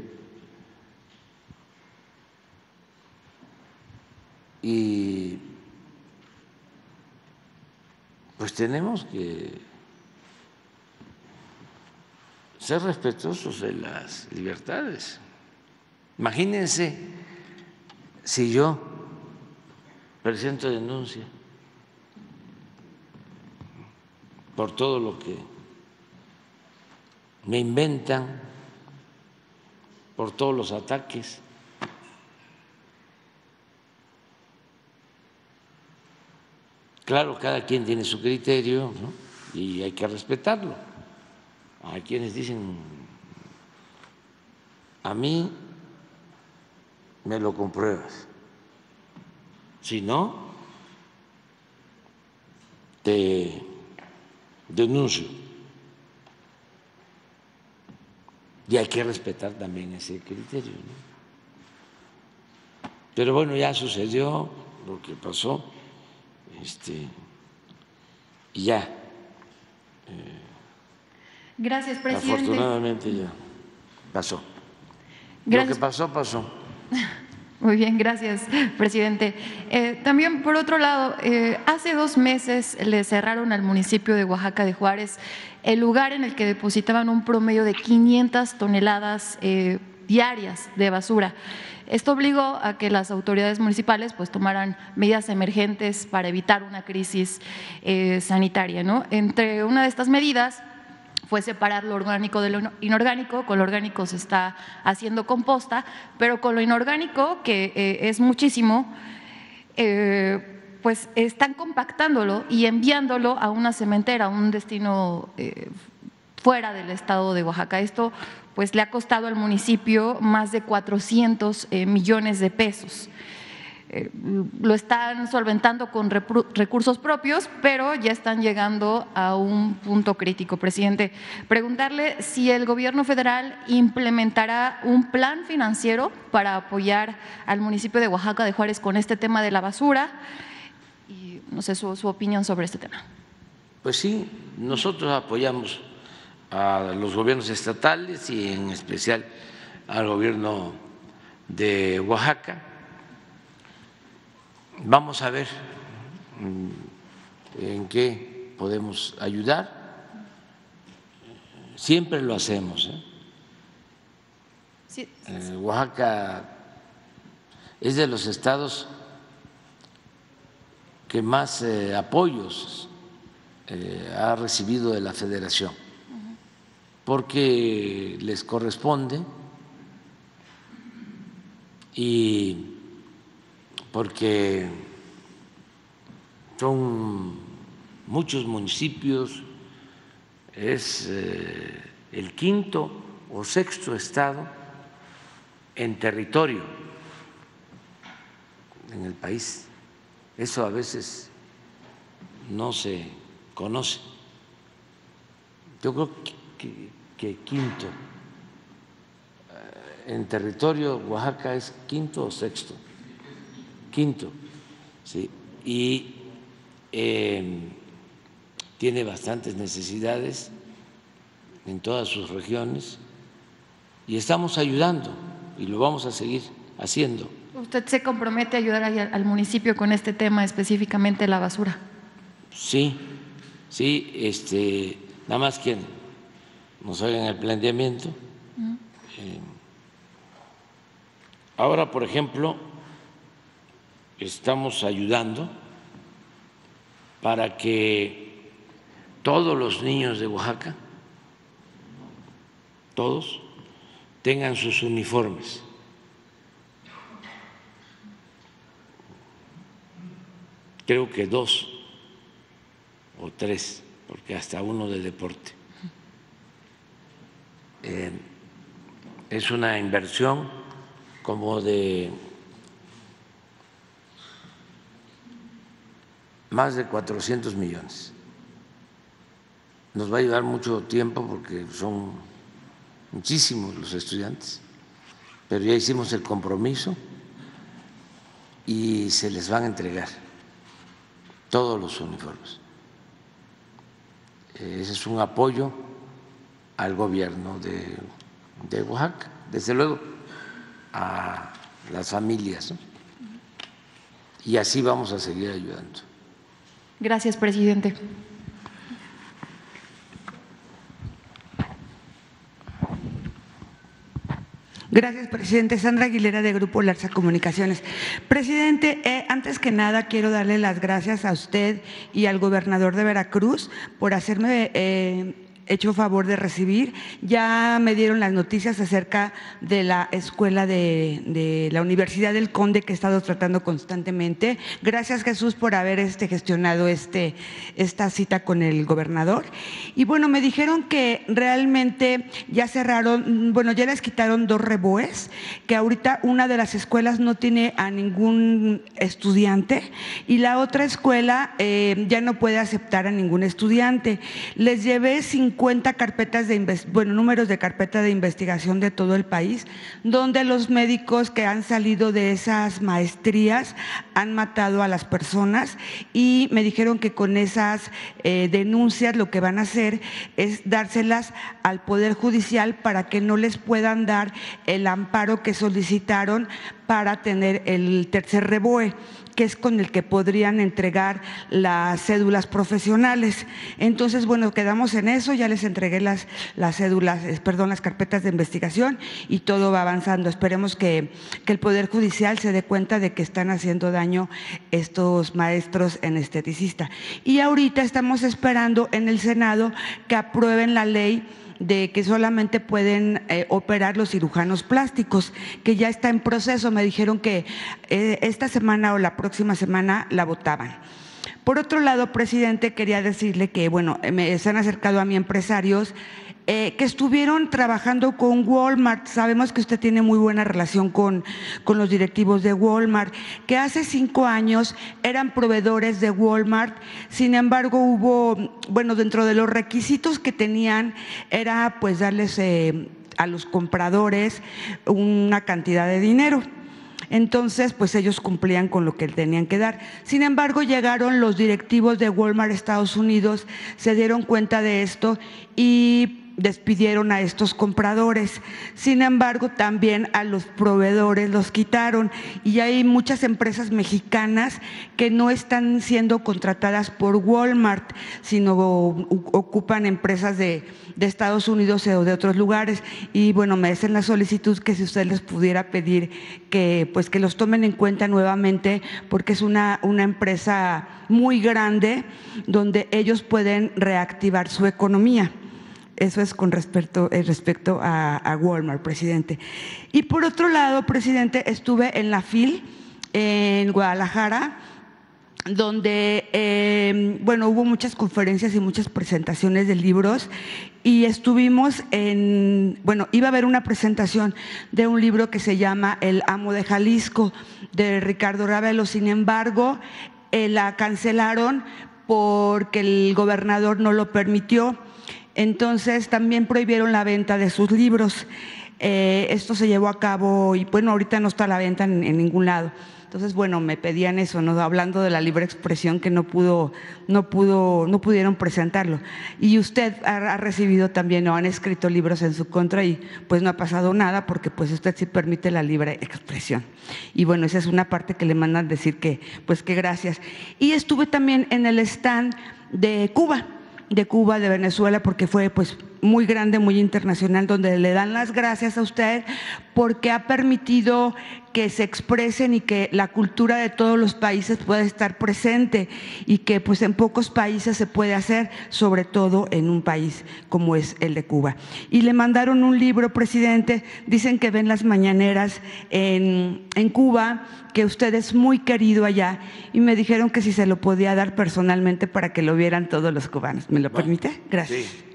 y pues tenemos que ser respetuosos de las libertades. Imagínense si yo presento denuncia por todo lo que me inventan, por todos los ataques. Claro, cada quien tiene su criterio y hay que respetarlo. Hay quienes dicen, a mí me lo compruebas. Si no, te denuncio. Y hay que respetar también ese criterio. Pero bueno, ya sucedió lo que pasó. Este, y ya. Gracias, presidente. Afortunadamente ya pasó. Gracias. Lo que pasó, pasó. Muy bien, gracias, presidente. Eh, también, por otro lado, eh, hace dos meses le cerraron al municipio de Oaxaca de Juárez el lugar en el que depositaban un promedio de 500 toneladas eh, diarias de basura. Esto obligó a que las autoridades municipales pues tomaran medidas emergentes para evitar una crisis sanitaria. ¿no? Entre una de estas medidas fue separar lo orgánico de lo inorgánico. Con lo orgánico se está haciendo composta, pero con lo inorgánico, que eh, es muchísimo, eh, pues están compactándolo y enviándolo a una cementera, a un destino eh, fuera del estado de Oaxaca. Esto pues le ha costado al municipio más de 400 millones de pesos. Lo están solventando con recursos propios, pero ya están llegando a un punto crítico. Presidente, preguntarle si el gobierno federal implementará un plan financiero para apoyar al municipio de Oaxaca de Juárez con este tema de la basura y no sé su opinión sobre este tema. Pues sí, nosotros apoyamos a los gobiernos estatales y en especial al gobierno de Oaxaca Vamos a ver mm, en qué podemos ayudar. Siempre lo hacemos. ¿eh? Eh, Oaxaca es de los estados que más eh, apoyos ha recibido de la federación, porque les corresponde y porque son muchos municipios, es eh, el quinto o sexto estado en territorio en el país. Eso a veces no se conoce. Yo creo que, quinto, eh, en territorio Oaxaca es quinto o sexto quinto, ¿sí? y em, tiene bastantes necesidades en todas sus regiones y estamos ayudando y lo vamos a seguir haciendo. ¿Usted se compromete a ayudar al municipio con este tema, específicamente la basura? Sí, sí, este, nada más que nos hagan el planteamiento. Eh, ahora, por ejemplo, estamos ayudando para que todos los niños de Oaxaca, todos, tengan sus uniformes. Creo que dos o tres, porque hasta uno de deporte. Eh, es una inversión como de más de 400 millones. Nos va a ayudar mucho tiempo porque son muchísimos los estudiantes, pero ya hicimos el compromiso y se les van a entregar todos los uniformes. Ese es un apoyo al gobierno de, de Oaxaca, desde luego a las familias. Y así vamos a seguir ayudando. Gracias, presidente. Gracias, presidente. Sandra Aguilera, de Grupo Larsa Comunicaciones. Presidente, eh, antes que nada quiero darle las gracias a usted y al gobernador de Veracruz por hacerme eh, hecho favor de recibir. Ya me dieron las noticias acerca de la escuela de, la Universidad del Conde que he estado tratando constantemente. Gracias Jesús por haber este, gestionado este, esta cita con el gobernador. Y bueno, me dijeron que realmente ya cerraron, bueno, ya les quitaron dos reboes, que ahorita una de las escuelas no tiene a ningún estudiante y la otra escuela eh, ya no puede aceptar a ningún estudiante. Les llevé 50 carpetas de bueno, números de carpeta de investigación de todo el país, donde los médicos que han salido de esas maestrías han matado a las personas y me dijeron que con esas eh, denuncias lo que van a hacer es dárselas al Poder Judicial para que no les puedan dar el amparo que solicitaron para tener el tercer reboe que es con el que podrían entregar las cédulas profesionales. Entonces, bueno, quedamos en eso, ya les entregué las, las cédulas, perdón, las carpetas de investigación y todo va avanzando. Esperemos que, que el Poder Judicial se dé cuenta de que están haciendo daño estos maestros anestesistas. Y ahorita estamos esperando en el Senado que aprueben la ley de que solamente pueden eh, operar los cirujanos plásticos, que ya está en proceso. Me dijeron que eh, esta semana o la próxima semana la votaban. Por otro lado, presidente, quería decirle que, bueno, me, se han acercado a mí empresarios eh, que estuvieron trabajando con Walmart. Sabemos que usted tiene muy buena relación con, con los directivos de Walmart, que hace cinco años eran proveedores de Walmart. Sin embargo, hubo, bueno, dentro de los requisitos que tenían era pues darles eh, a los compradores una cantidad de dinero. Entonces, pues ellos cumplían con lo que tenían que dar. Sin embargo, llegaron los directivos de Walmart Estados Unidos, se dieron cuenta de esto y despidieron a estos compradores. Sin embargo, también a los proveedores los quitaron y hay muchas empresas mexicanas que no están siendo contratadas por Walmart, sino ocupan empresas de, Estados Unidos o de otros lugares. Y bueno, me hacen la solicitud que si usted les pudiera pedir que pues que los tomen en cuenta nuevamente porque es una, una empresa muy grande donde ellos pueden reactivar su economía. Eso es con respecto, eh, respecto a, Walmart, presidente. Y por otro lado, presidente, estuve en la FIL, en Guadalajara, donde, em, bueno, hubo muchas conferencias y muchas presentaciones de libros y estuvimos en, bueno, iba a haber una presentación de un libro que se llama El amo de Jalisco, de Ricardo Ravelo. Sin embargo, eh, la cancelaron porque el gobernador no lo permitió. Entonces también prohibieron la venta de sus libros. Eh, esto se llevó a cabo y bueno, ahorita no está a la venta en, ningún lado. Entonces, bueno, me pedían eso, ¿no? hablando de la libre expresión que no pudo, no pudo, no pudieron presentarlo. Y usted ha, recibido también, o han escrito libros en su contra y pues no ha pasado nada porque pues usted sí permite la libre expresión. Y bueno, esa es una parte que le mandan decir que, pues que gracias. Y estuve también en el stand de Cuba de Cuba, de Venezuela, porque fue pues muy grande, muy internacional, donde le dan las gracias a usted porque ha permitido que se expresen y que la cultura de todos los países pueda estar presente y que pues en pocos países se puede hacer, sobre todo en un país como es el de Cuba. Y le mandaron un libro, presidente, dicen que ven las mañaneras en, en Cuba, que usted es muy querido allá y me dijeron que si se lo podía dar personalmente para que lo vieran todos los cubanos. ¿Me lo permite? Gracias.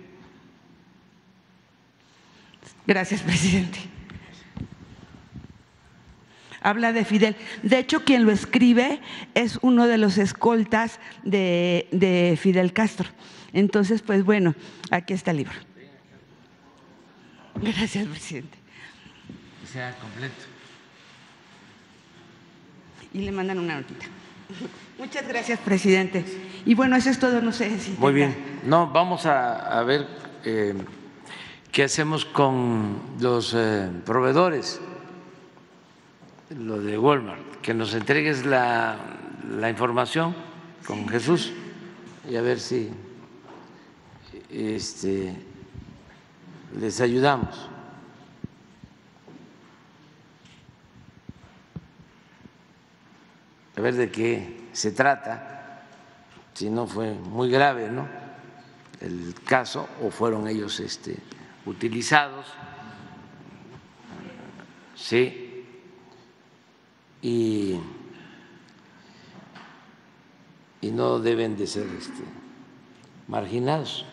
Gracias, presidente habla de Fidel. De hecho, quien lo escribe es uno de los escoltas de, Fidel Castro. Entonces, pues bueno, aquí está el libro. Gracias, presidente. sea completo. Y le mandan una notita. Muchas gracias, presidente. Y bueno, eso es todo, no sé si. Muy bien. No, vamos a, ver eh, ¿Qué hacemos con los eh, proveedores? Lo de Walmart, que nos entregues la, información con. Jesús y a ver si este, les ayudamos. A ver de qué se trata, si no fue muy grave, ¿no? El caso, o fueron ellos este, utilizados, sí, y, y no deben de ser este, marginados.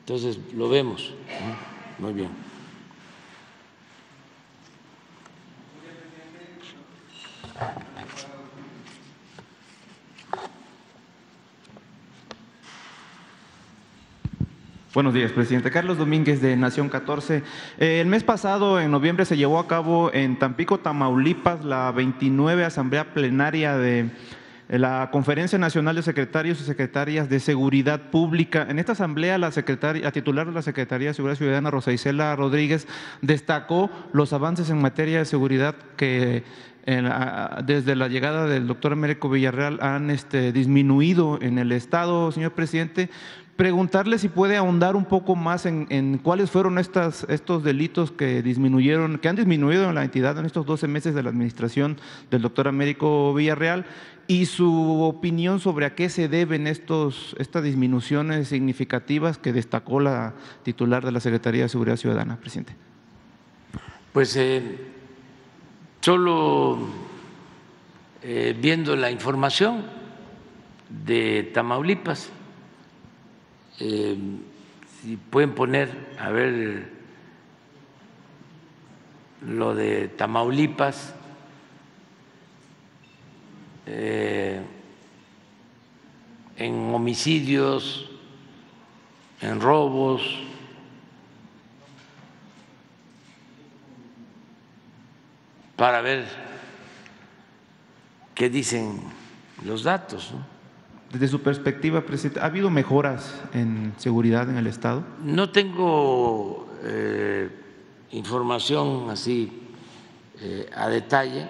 Entonces lo vemos. Muy bien. Buenos días, presidente. Carlos Domínguez de Nación 14. Eh, el mes pasado, en noviembre, se llevó a cabo en Tampico, Tamaulipas, la 29 Asamblea Plenaria de la Conferencia Nacional de Secretarios y Secretarias de Seguridad Pública. En esta asamblea, la, secretaria, titular de la Secretaría de Seguridad Ciudadana, Rosa Isela Rodríguez, destacó los avances en materia de seguridad que desde la llegada del doctor Américo Villarreal han este, disminuido en el Estado, señor presidente preguntarle si puede ahondar un poco más en, cuáles fueron estos delitos que disminuyeron, que han disminuido en la entidad en estos 12 meses de la administración del doctor Américo Villarreal y su opinión sobre a qué se deben estos, estas disminuciones significativas que destacó la titular de la Secretaría de Seguridad Ciudadana, presidente. Pues eh, solo eh, viendo la información de Tamaulipas, eh, si pueden poner, a ver, lo de Tamaulipas, eh, en homicidios, en robos, para ver qué dicen los datos. ¿no? Desde su perspectiva, presidente, ¿ha habido mejoras en seguridad en el Estado? No tengo eh, información así eh, a detalle.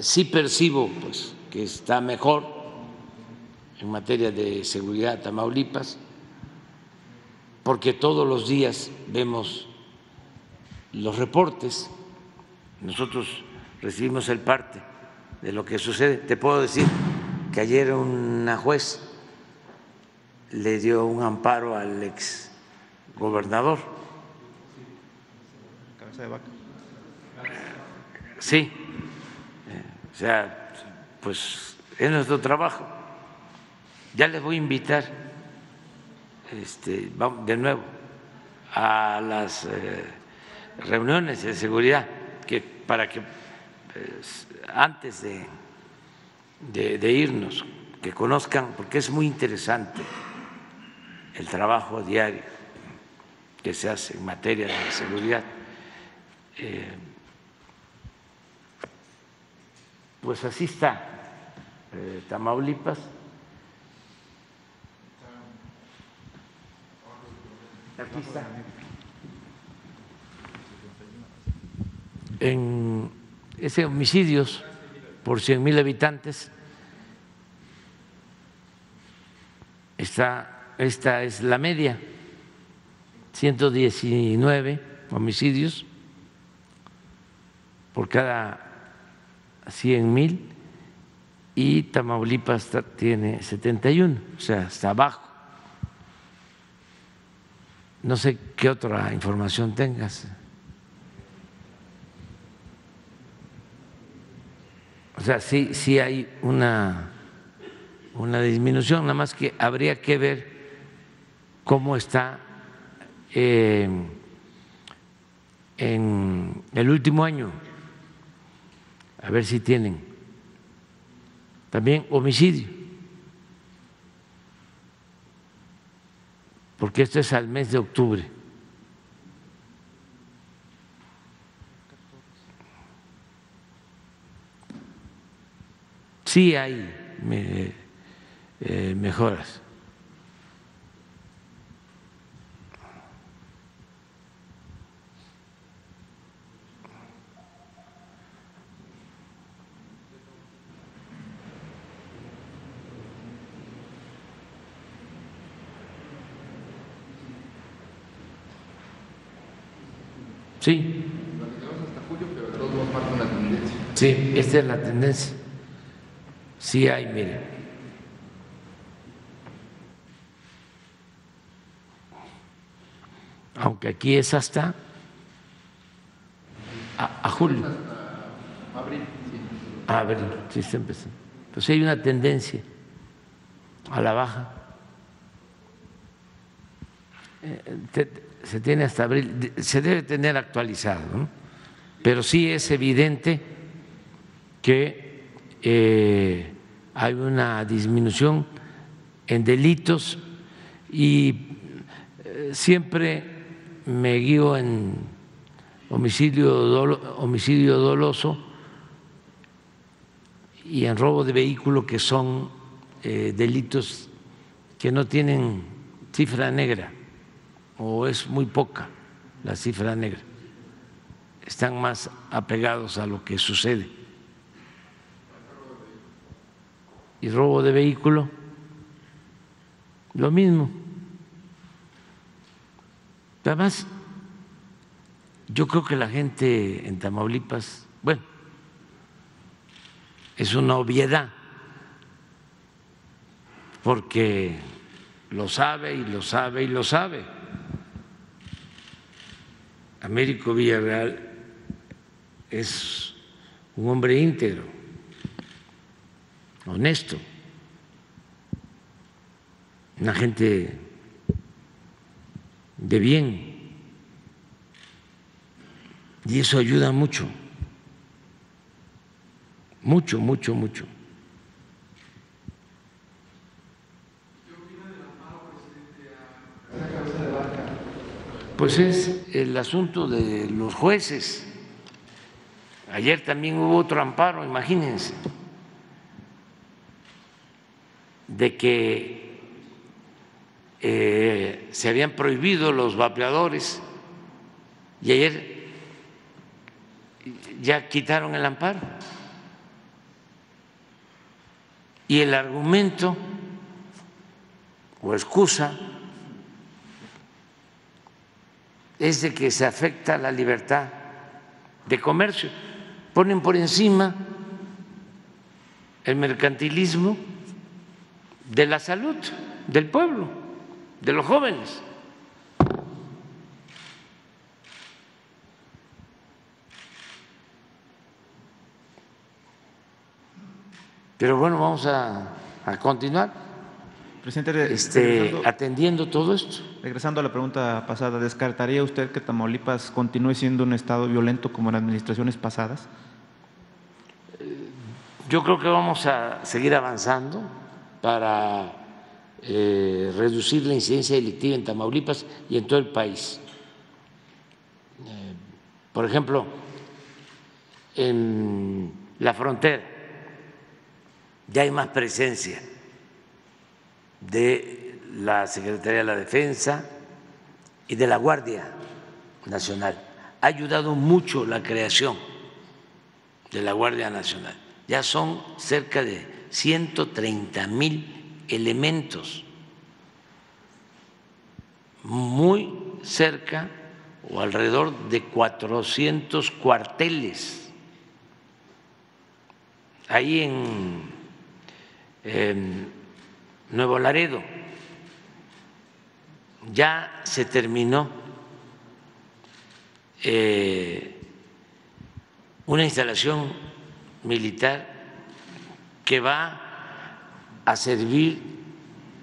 Sí percibo pues, que está mejor en materia de seguridad Tamaulipas, porque todos los días vemos los reportes, nosotros recibimos el parte de lo que sucede. Te puedo decir que ayer una juez le dio un amparo al ex gobernador. Sí, eh, o sea, pues es nuestro trabajo. Ya les voy a invitar este, de nuevo a las eh, reuniones de seguridad que para que antes de, irnos, que conozcan, porque es muy interesante el trabajo diario que se hace en materia de seguridad. Eh, pues así está eh, Tamaulipas. Aquí está. En ese homicidios por 100 mil habitantes. Está, esta es la media, 119 homicidios por cada 100 mil y Tamaulipas tiene 71, o sea, está abajo. No sé qué otra información tengas. O sea, sí, sí hay una, una disminución, nada más que habría que ver cómo está eh, en el último año, a ver si tienen también homicidio, porque esto es al mes de octubre. Sí hay eh, mejoras. Sí. Sí, esta es la tendencia. Sí hay, mire. Aunque aquí es hasta a, julio. Abril, sí. Abril, sí, se empezó. Pues hay una tendencia a la baja. Eh, se tiene hasta abril, se debe tener actualizado, ¿no? pero sí es evidente que eh, hay una disminución en delitos y eh, siempre me guío en homicidio, homicidio doloso y en robo de vehículo que son eh, delitos que no tienen cifra negra o es muy poca la cifra negra, están más apegados a lo que sucede. Y robo de vehículo, lo mismo. Además, yo creo que la gente en Tamaulipas, bueno, es una obviedad, porque lo sabe y lo sabe y lo sabe. Américo Villarreal es un hombre íntegro, honesto, una gente de bien, y eso ayuda mucho, mucho, mucho, mucho. Pues es el asunto de los jueces. Ayer también hubo otro amparo, imagínense, de que eh, se habían prohibido los vapeadores y ayer ya quitaron el amparo. Y el argumento o excusa es de que se afecta la libertad de comercio. Ponen por encima el mercantilismo de la salud del pueblo, de los jóvenes. Pero bueno, vamos a, continuar. Presidente, este, atendiendo todo esto. Regresando a la pregunta pasada, ¿descartaría usted que Tamaulipas continúe siendo un estado violento como en administraciones pasadas? Yo creo que vamos a seguir avanzando para eh, reducir la incidencia delictiva en Tamaulipas y en todo el país. Eh, por ejemplo, en la frontera ya hay más presencia de la Secretaría de la Defensa y de la Guardia Nacional. Ha ayudado mucho la creación de la Guardia Nacional. Ya son cerca de 130 mil elementos, muy cerca o alrededor de 400 cuarteles. Ahí en, en Nuevo Laredo. Ya se terminó eh, una instalación militar que va a servir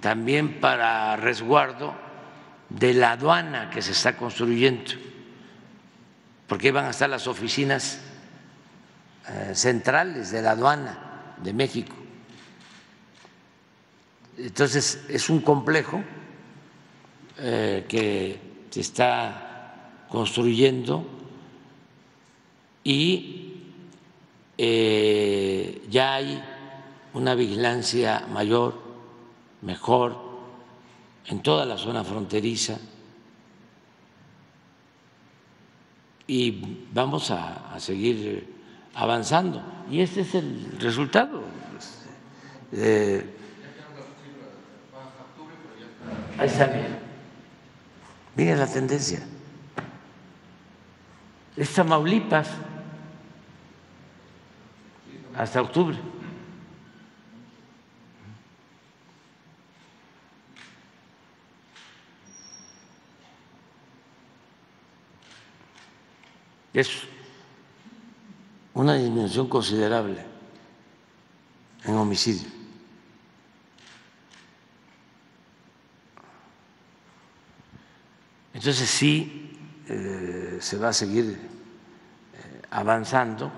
también para resguardo de la aduana que se está construyendo, porque van a estar las oficinas eh, centrales de la aduana de México. Entonces, es un complejo eh, que se está construyendo y eh, ya hay una vigilancia mayor, mejor, en toda la zona fronteriza y vamos a, seguir avanzando. Y este es el resultado. Eh, Ahí está, miren. la tendencia. Es Tamaulipas. hasta octubre. Es una disminución considerable en homicidio. Entonces sí eh, se va a seguir eh, avanzando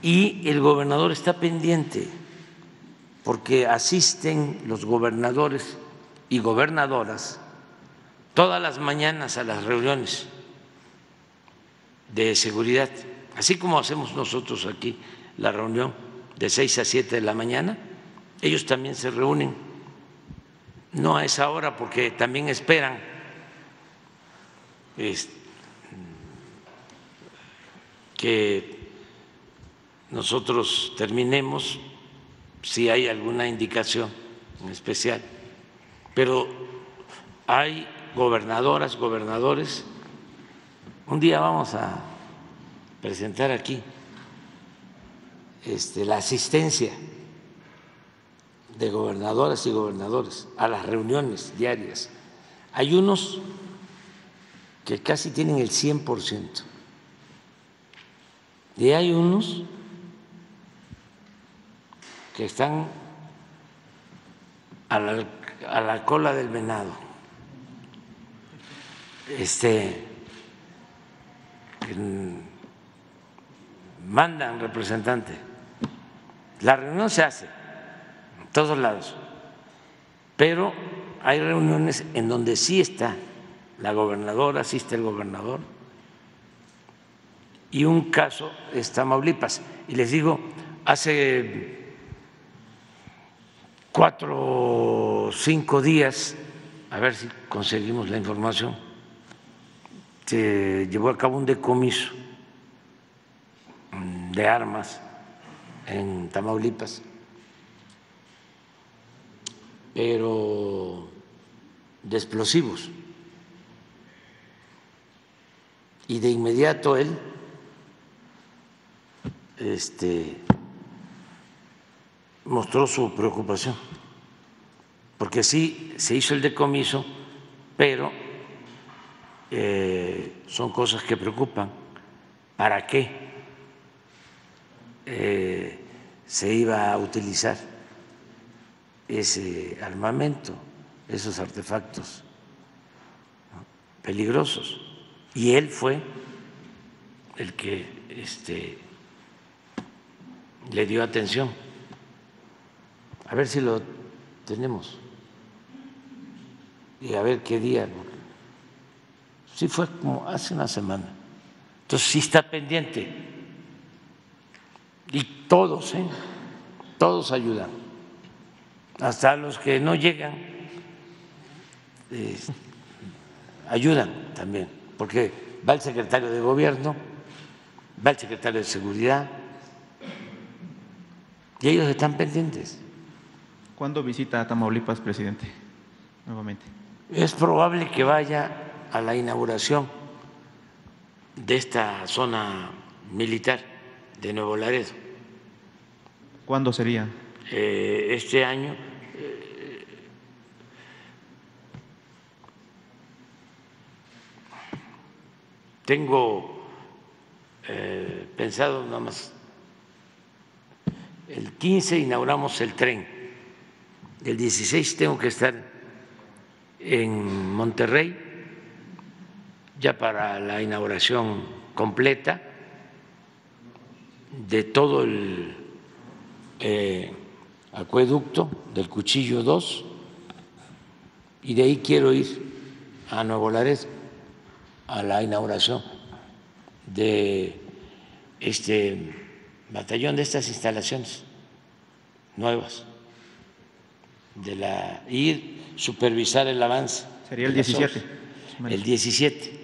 y el gobernador está pendiente porque asisten los gobernadores y gobernadoras todas las mañanas a las reuniones de seguridad, así como hacemos nosotros aquí la reunión de 6 a 7 de la mañana, ellos también se reúnen, no a esa hora porque también esperan que nosotros terminemos si hay alguna indicación en especial, pero hay gobernadoras, gobernadores un día vamos a presentar aquí este, la asistencia de gobernadoras y gobernadores a las reuniones diarias. Hay unos que casi tienen el 100% y hay unos que están a la, a la cola del venado. Este, mandan representantes. La reunión se hace en todos lados, pero hay reuniones en donde sí está la gobernadora, asiste el gobernador, y un caso es Tamaulipas. Y les digo, hace cuatro o cinco días, a ver si conseguimos la información, se llevó a cabo un decomiso de armas en Tamaulipas, pero de explosivos. Y de inmediato él este, mostró su preocupación, porque sí se hizo el decomiso, pero eh, son cosas que preocupan. ¿Para qué eh, se iba a utilizar ese armamento, esos artefactos peligrosos? Y él fue el que este, le dio atención. A ver si lo tenemos. Y a ver qué día Sí fue como hace una semana. Entonces sí está pendiente. Y todos, ¿eh? todos ayudan. Hasta los que no llegan, eh, ayudan también, porque va el secretario de gobierno, va el secretario de seguridad, y ellos están pendientes. ¿Cuándo visita a Tamaulipas, presidente? Nuevamente. Es probable que vaya a la inauguración de esta zona militar de Nuevo Laredo. ¿Cuándo sería? Eh, este año. tengo eh, pensado nada más, el 15 inauguramos el tren, el 16 tengo que estar en Monterrey ya para la inauguración completa de todo el eh, acueducto del Cuchillo 2 y de ahí quiero ir a Nuevo Laredo a la inauguración de este batallón de estas instalaciones nuevas de la ir supervisar el avance sería el 17 el 17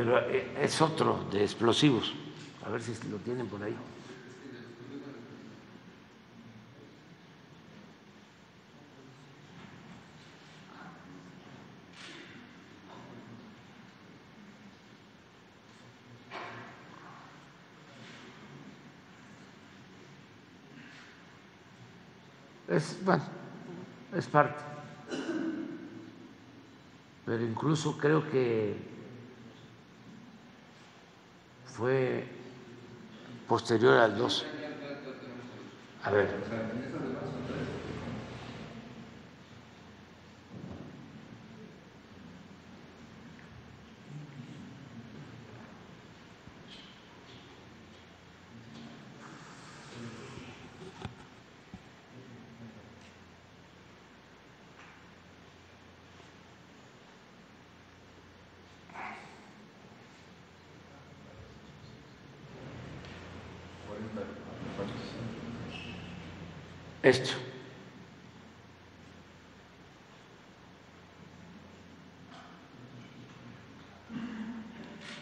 Pero eh, es otro de explosivos. A ver si lo tienen por ahí. Es, bueno, es parte. Pero incluso creo que fue posterior al 2. A ver. Esto.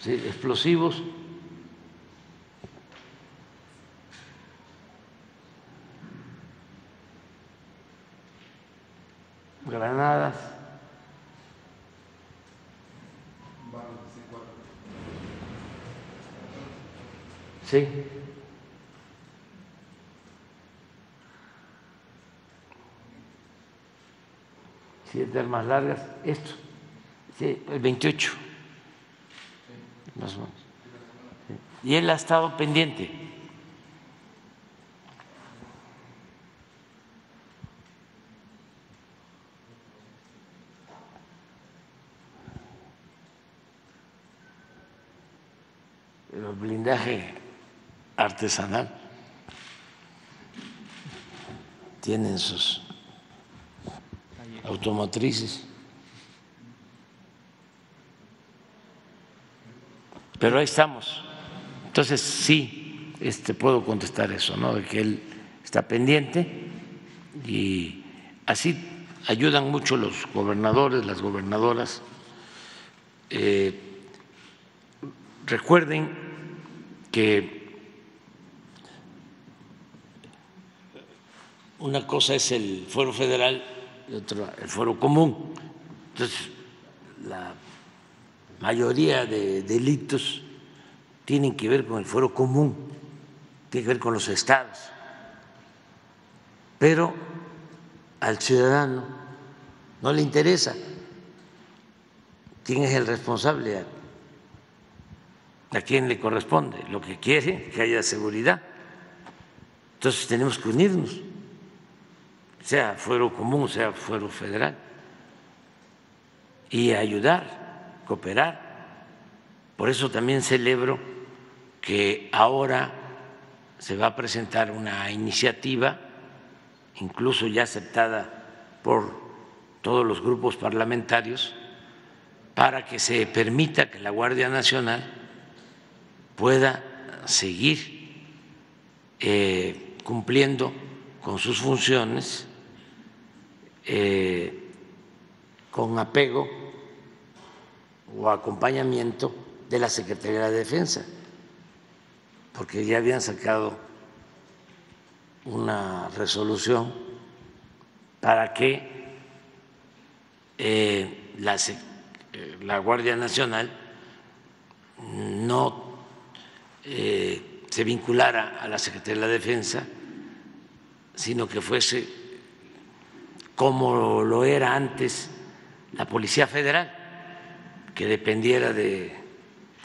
Sí, explosivos. Granadas. Sí. Siete armas largas, esto, el 28, más o menos. Y él ha estado pendiente. El blindaje artesanal tienen sus automotrices. Pero ahí estamos. Entonces sí, este, puedo contestar eso, ¿no? De que él está pendiente y así ayudan mucho los gobernadores, las gobernadoras. Eh, recuerden que una cosa es el fuero federal el foro común. Entonces, la mayoría de delitos tienen que ver con el foro común, tienen que ver con los estados. Pero al ciudadano no le interesa quién es el responsable, a quién le corresponde. Lo que quiere que haya seguridad. Entonces tenemos que unirnos sea fuero común, sea fuero federal, y ayudar, cooperar. Por eso también celebro que ahora se va a presentar una iniciativa, incluso ya aceptada por todos los grupos parlamentarios, para que se permita que la Guardia Nacional pueda seguir eh, cumpliendo con sus funciones eh, con apego o acompañamiento de la Secretaría de Defensa, porque ya habían sacado una resolución para que eh, la, eh, la, Guardia Nacional no se vinculara a la Secretaría de la Defensa, sino que fuese como lo era antes la Policía Federal, que dependiera de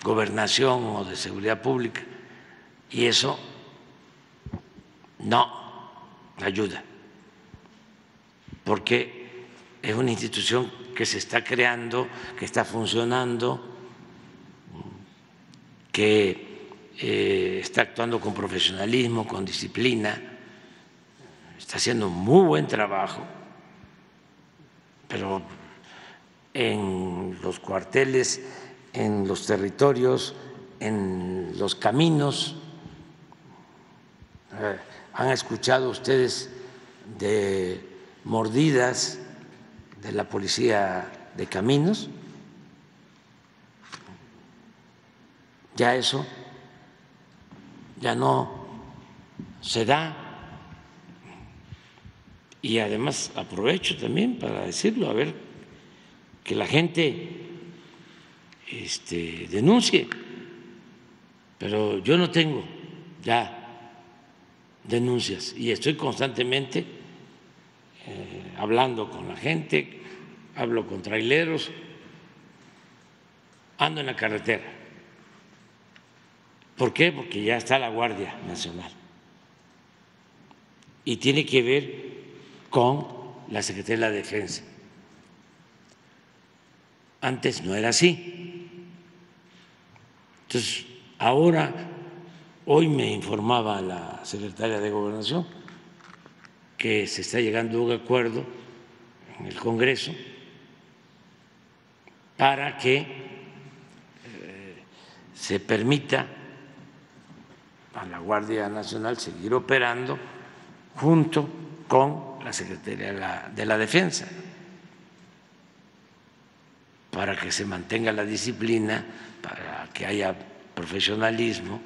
gobernación o de seguridad pública, y eso no ayuda, porque es una institución que se está creando, que está funcionando, que eh, está actuando con profesionalismo, con disciplina, está haciendo muy buen trabajo pero en los cuarteles, en los territorios, en los caminos. han escuchado ustedes de mordidas de la Policía de Caminos. Ya eso ya no se da. Y además aprovecho también para decirlo, a ver, que la gente este, denuncie, pero yo no tengo ya denuncias y estoy constantemente eh, hablando con la gente, hablo con traileros, ando en la carretera. ¿Por qué? Porque ya está la Guardia Nacional y tiene que ver con la Secretaría de la Defensa. Antes no era así. Entonces, ahora, hoy me informaba la secretaria de Gobernación que se está llegando a un acuerdo en el Congreso para que eh, se permita a la Guardia Nacional seguir operando junto con la Secretaría de la, Defensa, para que se mantenga la disciplina, para que haya profesionalismo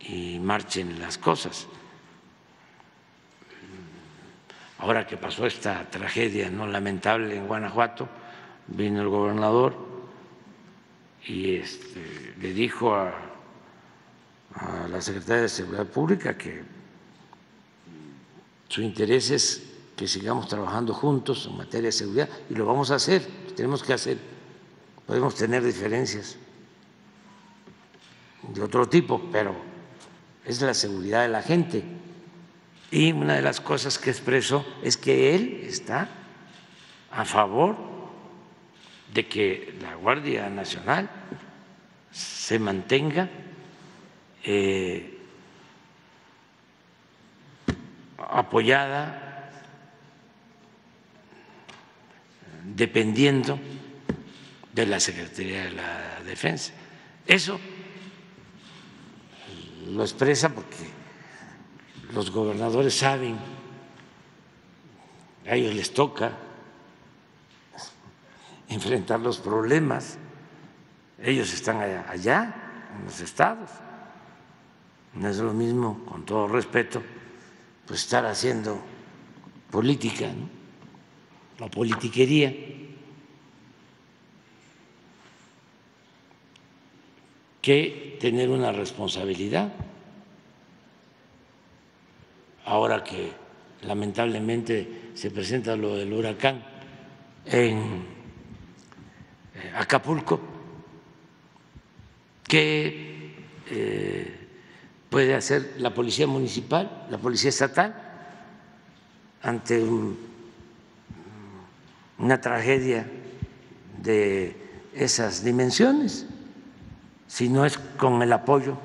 y marchen las cosas. Ahora que pasó esta tragedia no lamentable en Guanajuato, vino el gobernador y este, le dijo a, a la Secretaría de Seguridad Pública que su interés es que sigamos trabajando juntos en materia de seguridad y lo vamos a hacer, tenemos que hacer. Podemos tener diferencias de otro tipo, pero es la seguridad de la gente. Y una de las cosas que expresó es que él está a favor de que la Guardia Nacional se mantenga eh, apoyada dependiendo de la Secretaría de la Defensa. Eso lo expresa porque los gobernadores saben, a ellos les toca enfrentar los problemas, ellos están allá, en los estados. No es lo mismo, con todo respeto, pues estar haciendo política, la politiquería. que tener una responsabilidad. Ahora que lamentablemente se presenta lo del huracán en eh, Acapulco, que eh, puede hacer la policía municipal, la policía estatal, ante una tragedia de esas dimensiones, si no es con el apoyo.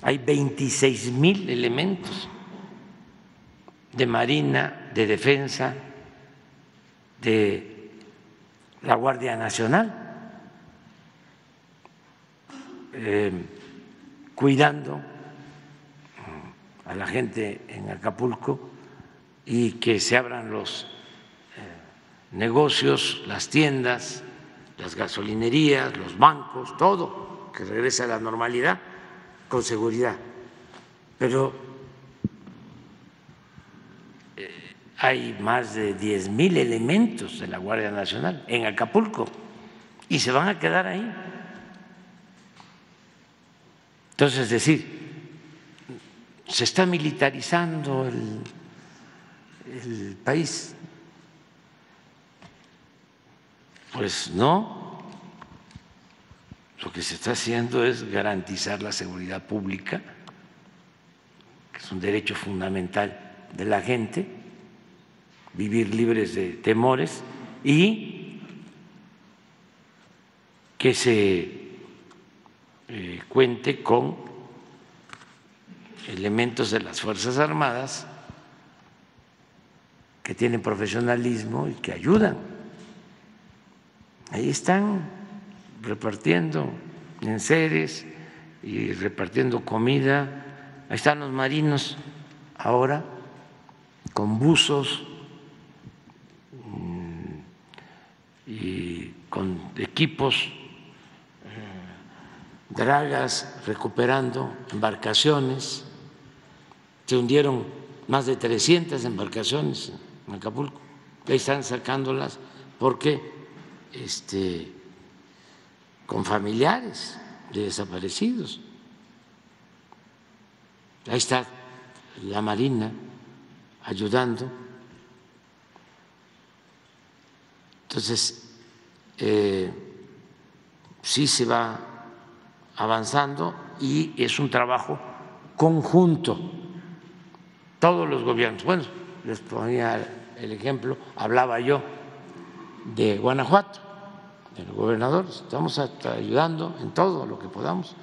Hay 26 mil elementos de Marina, de Defensa, de la Guardia Nacional, eh, cuidando a la gente en Acapulco y que se abran los eh, negocios, las tiendas, las gasolinerías, los bancos, todo, que regrese a la normalidad con seguridad. Pero eh, hay más de 10 mil elementos de la Guardia Nacional en Acapulco y se van a quedar ahí. Entonces, es decir, se está militarizando el, país. Pues no, lo que se está haciendo es garantizar la seguridad pública, que es un derecho fundamental de la gente, vivir libres de temores y que se eh, cuente con elementos de las Fuerzas Armadas que tienen profesionalismo y que ayudan. Ahí están repartiendo enseres y repartiendo comida. Ahí están los marinos ahora con buzos mm, y con equipos, eh, dragas, recuperando embarcaciones se hundieron más de 300 embarcaciones en Acapulco, ahí están sacándolas porque este, con familiares de desaparecidos. Ahí está la Marina ayudando. Entonces, eh, sí se va avanzando y es un trabajo conjunto, todos los gobiernos. Bueno, les ponía el ejemplo, hablaba yo de Guanajuato, del gobernador, estamos ayudando en todo lo que podamos,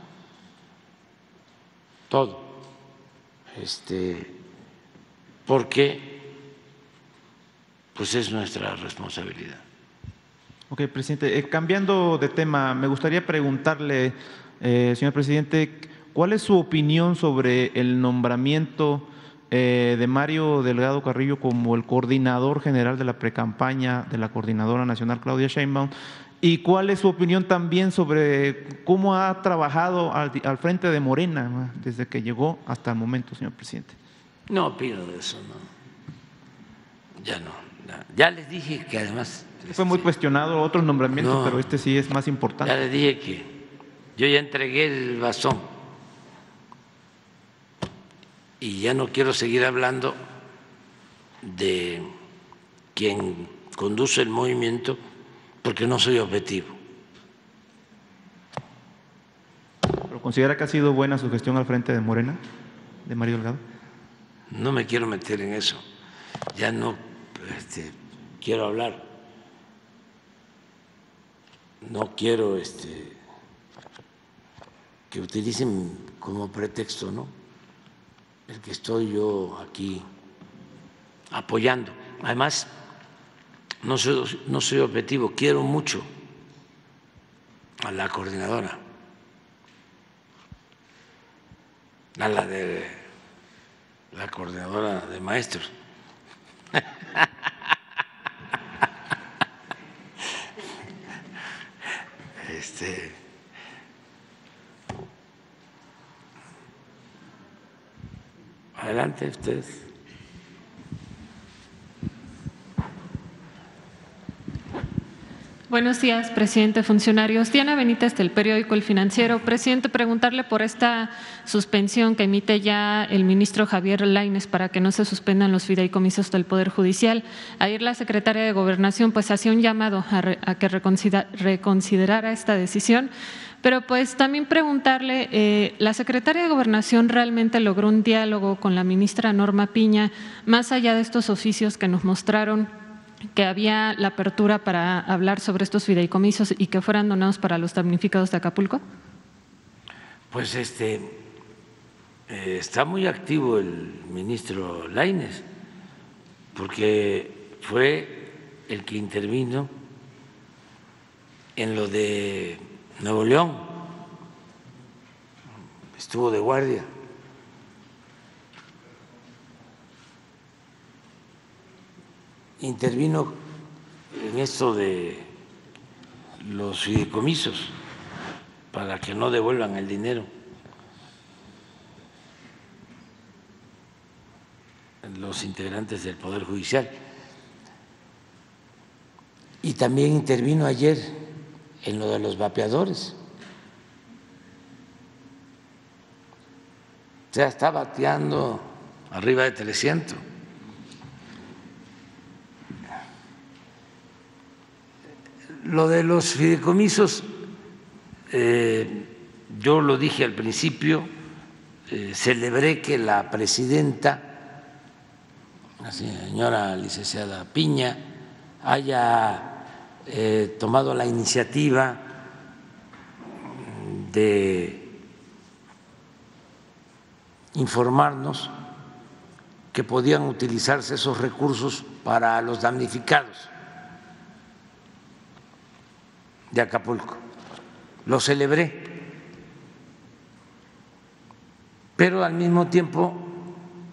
todo, este, porque pues es nuestra responsabilidad. Ok, presidente. Eh, cambiando de tema, me gustaría preguntarle, eh, señor presidente, ¿cuál es su opinión sobre el nombramiento eh, de Mario Delgado Carrillo como el coordinador general de la precampaña de la Coordinadora Nacional Claudia Sheinbaum? ¿Y cuál es su opinión también sobre cómo ha trabajado al, frente de Morena desde que llegó hasta el momento, señor presidente? No pido de eso, no. Ya no. Ya les dije que además fue muy cuestionado otros nombramientos, pero este sí es más importante. Ya le dije que yo ya entregué el bastón y ya no quiero seguir hablando de quien conduce el movimiento porque no soy objetivo. ¿Pero considera que ha sido buena su gestión al frente de Morena, de Mario Delgado? No me quiero meter en eso. Ya no este, quiero hablar no quiero este, que utilicen como pretexto, ¿no? El que estoy yo aquí apoyando. Además, no soy, no soy objetivo, quiero mucho a la coordinadora, a la de la coordinadora de maestros. Este, adelante ustedes. Buenos días, presidente, funcionarios. Diana Benítez del periódico El Financiero. Presidente, preguntarle por esta suspensión que emite ya el ministro Javier Laines para que no se suspendan los fideicomisos del Poder Judicial. Ayer la secretaria de Gobernación pues hacía un llamado a, que reconsiderara esta decisión. Pero pues también preguntarle, eh, ¿la secretaria de Gobernación realmente logró un diálogo con la ministra Norma Piña, más allá de estos oficios que nos mostraron que había la apertura para hablar sobre estos fideicomisos y que fueran donados para los damnificados de Acapulco? Pues este eh, está muy activo el ministro Laines, porque fue el que intervino en lo de Nuevo León, estuvo de guardia. intervino en esto de los fideicomisos para que no devuelvan el dinero. los integrantes del Poder Judicial. Y también intervino ayer en lo de los vapeadores. O sea, está bateando arriba de 300. Lo de los fideicomisos, eh, yo lo dije al principio, eh, celebré que la presidenta, la señora licenciada Piña, haya eh, tomado la iniciativa de informarnos que podían utilizarse esos recursos para los damnificados de Acapulco. Lo celebré, pero al mismo tiempo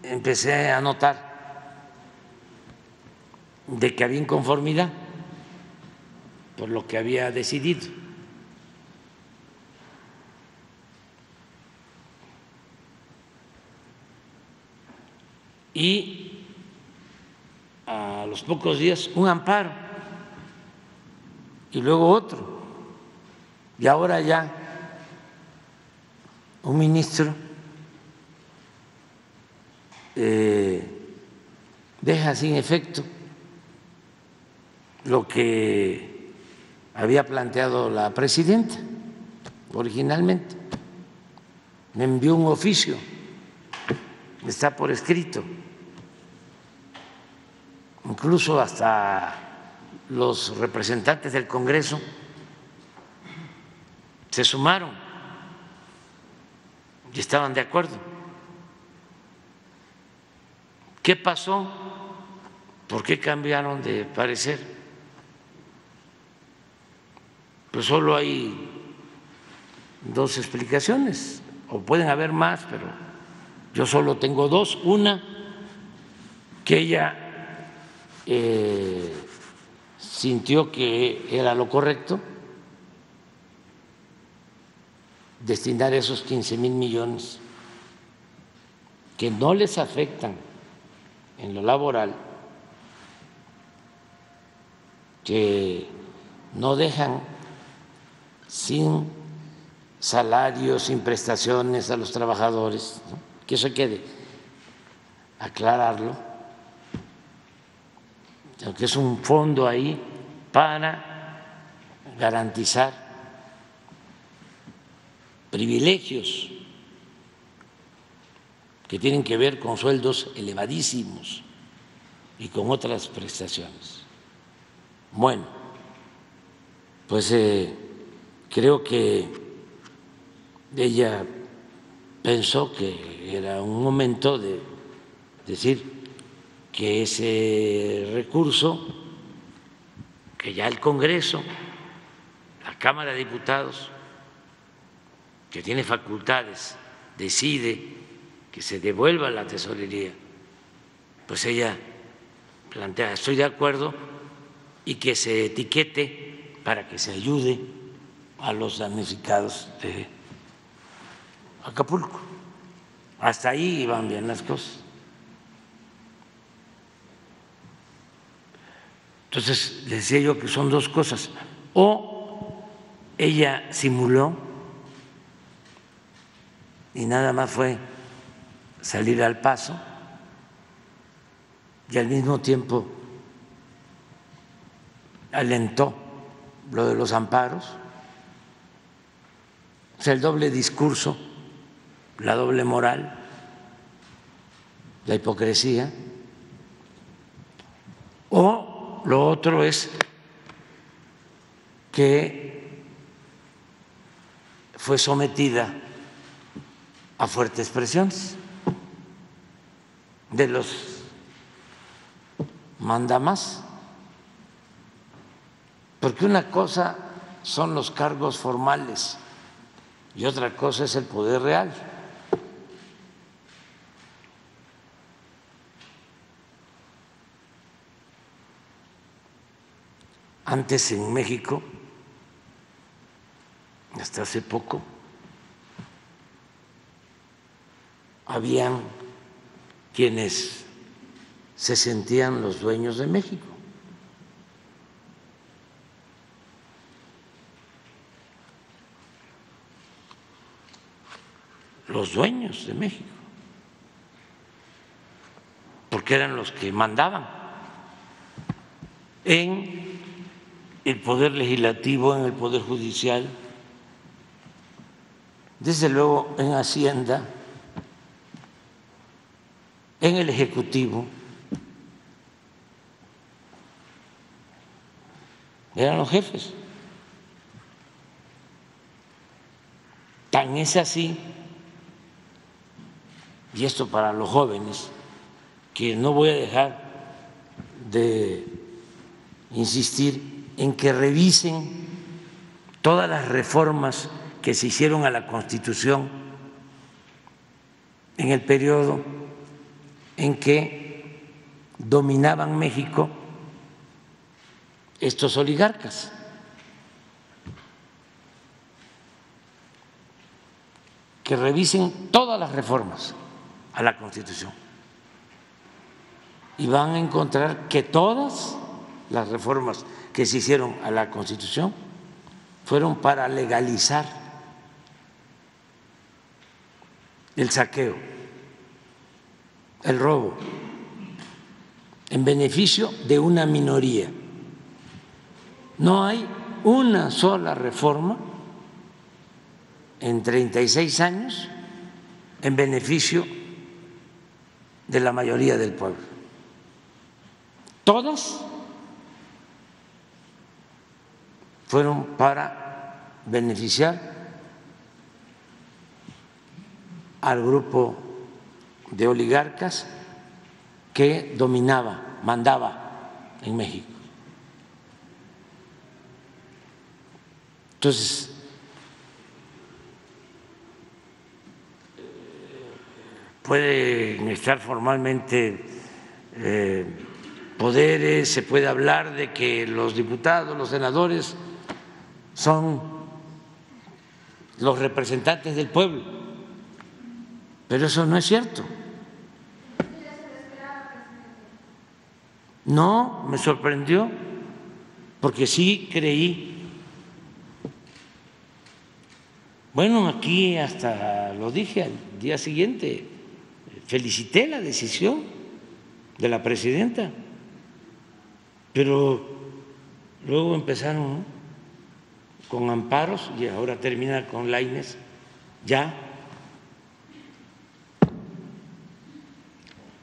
empecé a notar de que había inconformidad, por lo que había decidido. Y a los pocos días un amparo y luego otro. Y ahora ya un ministro eh, deja sin efecto lo que había planteado la presidenta originalmente. Me envió un oficio, está por escrito, incluso hasta los representantes del Congreso se sumaron y estaban de acuerdo. ¿Qué pasó? ¿Por qué cambiaron de parecer? Pues solo hay dos explicaciones, o pueden haber más, pero yo solo tengo dos. Una, que ella eh, sintió que era lo correcto destinar esos 15 mil millones que no les afectan en lo laboral, que no dejan sin salarios, sin prestaciones a los trabajadores, que eso quede aclararlo, que es un fondo ahí para garantizar privilegios que tienen que ver con sueldos elevadísimos y con otras prestaciones. Bueno, pues eh, Creo que ella pensó que era un momento de decir que ese recurso, que ya el Congreso, la Cámara de Diputados, que tiene facultades, decide que se devuelva la tesorería, pues ella plantea, estoy de acuerdo, y que se etiquete para que se ayude a los damnificados de Acapulco. Hasta ahí iban bien las cosas. Entonces, decía yo que son dos cosas. O ella simuló y nada más fue salir al paso y al mismo tiempo alentó lo de los amparos o sea, el doble discurso, la doble moral, la hipocresía. O lo otro es que fue sometida a fuertes presiones de los mandamás, porque una cosa son los cargos formales y otra cosa es el poder real. Antes en México, hasta hace poco, habían quienes se sentían los dueños de México. Los dueños de México, porque eran los que mandaban en el poder legislativo, en el poder judicial, desde luego en Hacienda, en el Ejecutivo. Eran los jefes. Tan es así y esto para los jóvenes, que no voy a dejar de insistir en que revisen todas las reformas que se hicieron a la Constitución en el periodo en que dominaban México estos oligarcas. Que revisen todas las reformas a la Constitución y van a encontrar que todas las reformas que se hicieron a la Constitución fueron para legalizar el saqueo, el robo, en beneficio de una minoría. No hay una sola reforma en 36 años en beneficio de la mayoría del pueblo. Todas fueron para beneficiar al grupo de oligarcas que dominaba, mandaba en México. Entonces, pueden estar formalmente eh, poderes, se puede hablar de que los diputados, los senadores son los representantes del pueblo, pero eso no es cierto. No, me sorprendió, porque sí creí. Bueno, aquí hasta lo dije al día siguiente, felicité la decisión de la presidenta, pero luego empezaron con amparos y ahora termina con Laines ya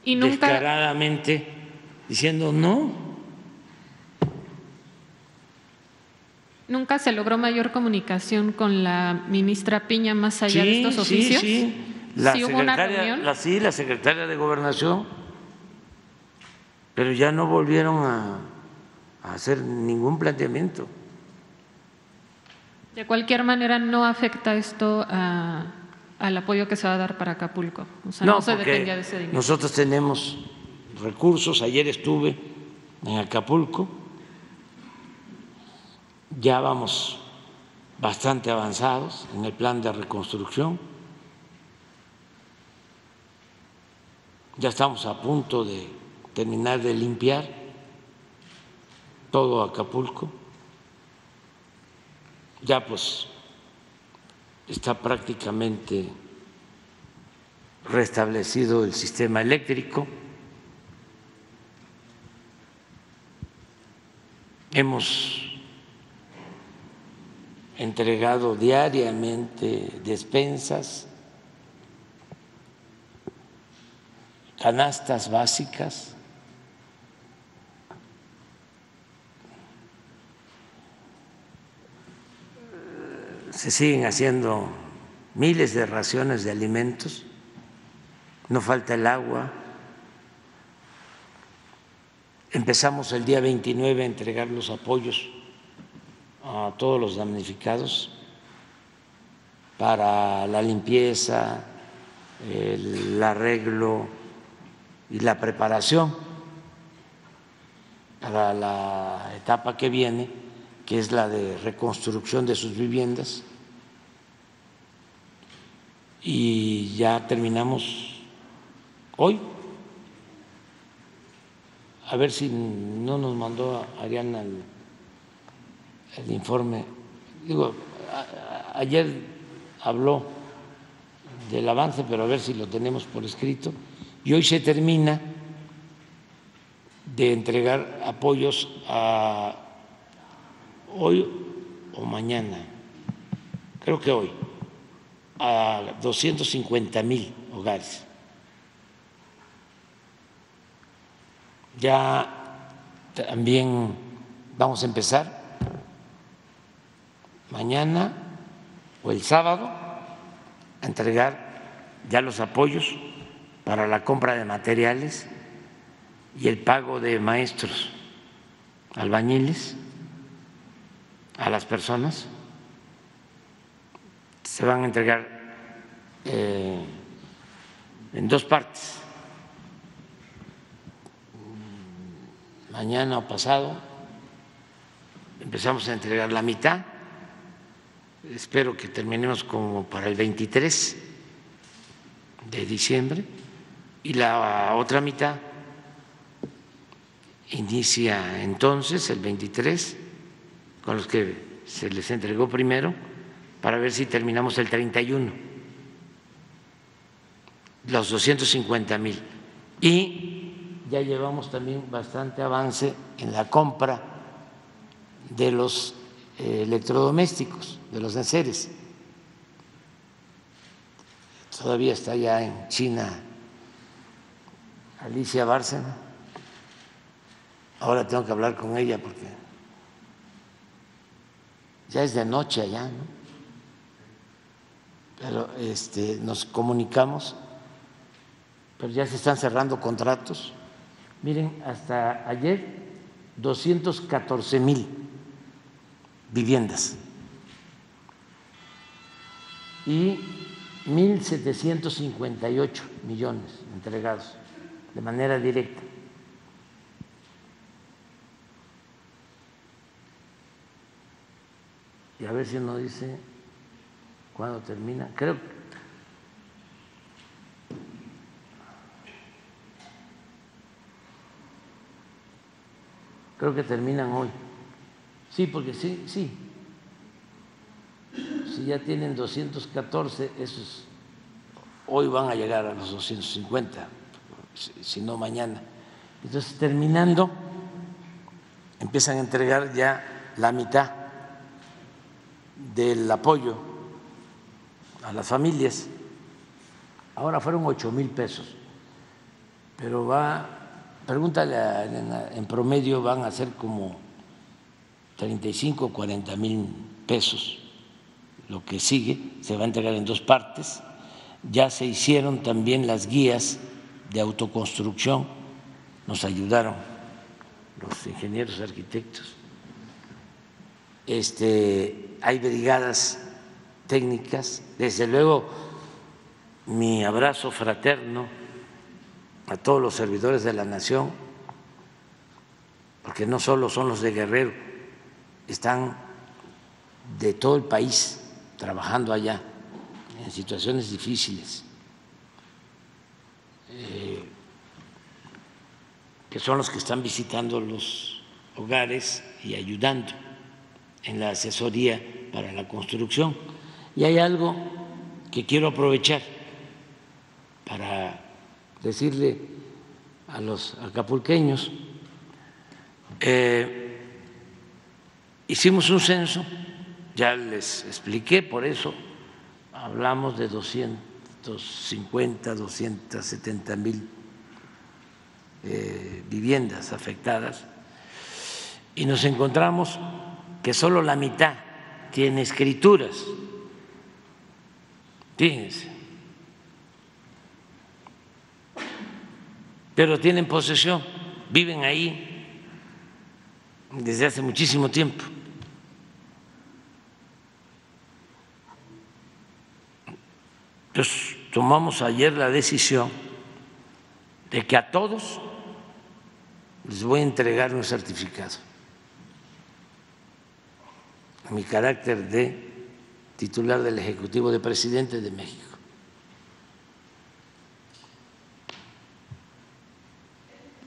y nunca descaradamente diciendo no. ¿Nunca se logró mayor comunicación con la ministra Piña más allá de estos oficios? Sí, sí. La ¿Sí hubo una secretaria, reunión? la, sí, la secretaria de Gobernación, pero ya no volvieron a, a hacer ningún planteamiento. De cualquier manera, no afecta esto a- al apoyo que se va a dar para Acapulco. O sea, no, se dependía de ese dinero. nosotros tenemos recursos. Ayer estuve en Acapulco, ya vamos bastante avanzados en el plan de reconstrucción. Ya estamos a punto de terminar de limpiar todo Acapulco. Ya pues está prácticamente restablecido el sistema eléctrico. Hemos entregado diariamente despensas, canastas básicas. Se siguen haciendo miles de raciones de alimentos, no falta el agua. Empezamos el día 29 a entregar los apoyos a todos los damnificados para la limpieza, el arreglo y la preparación para la etapa que viene, que es la de reconstrucción de sus viviendas. Y ya terminamos hoy. A ver si no nos mandó Ariana el, informe. Digo, ayer habló del avance, pero a ver si lo tenemos por escrito. Y hoy se termina de entregar apoyos a hoy o mañana, creo que hoy, a 250 mil hogares. Ya también vamos a empezar. Mañana o el sábado a entregar ya los apoyos para la compra de materiales y el pago de maestros, albañiles a las personas. Se van a entregar eh, en dos partes, mañana o pasado. Empezamos a entregar la mitad, espero que terminemos como para el 23 de diciembre y la otra mitad inicia entonces el 23 con los que se les entregó primero para ver si terminamos el 31, los 250 mil. Y ya llevamos también bastante avance en la compra de los eh, electrodomésticos, de los enseres. Todavía está ya en China Alicia Bárcena. Ahora tengo que hablar con ella porque ya es de noche allá, ¿no? Pero este, nos comunicamos, pero ya se están cerrando contratos. Miren, hasta ayer 214 mil viviendas y 1.758 millones entregados de manera directa. Y a ver si uno dice cuándo termina. Creo Creo que terminan hoy. Sí, porque sí, sí. Si ya tienen 214, esos hoy van a llegar a los 250, si no mañana. Entonces, terminando, empiezan a entregar ya la mitad del apoyo a las familias. Ahora fueron 8 mil pesos, pero va, pregúntale, en promedio van a ser como 35 o 40 mil pesos. Lo que sigue se va a entregar en dos partes. Ya se hicieron también las guías de autoconstrucción, nos ayudaron los ingenieros arquitectos. Este, hay brigadas técnicas, desde luego mi abrazo fraterno a todos los servidores de la nación, porque no solo son los de Guerrero, están de todo el país trabajando allá en situaciones difíciles, eh, que son los que están visitando los hogares y ayudando en la asesoría para la construcción. Y hay algo que quiero aprovechar para decirle a los acapulqueños, eh, Hicimos un censo, ya les expliqué, por eso hablamos de 250, 270 mil eh, viviendas afectadas y nos encontramos que solo la mitad tiene escrituras. Fíjense. Pero tienen posesión, viven ahí desde hace muchísimo tiempo. Entonces, tomamos ayer la decisión de que a todos les voy a entregar un certificado. Mi carácter de titular del Ejecutivo de Presidente de México.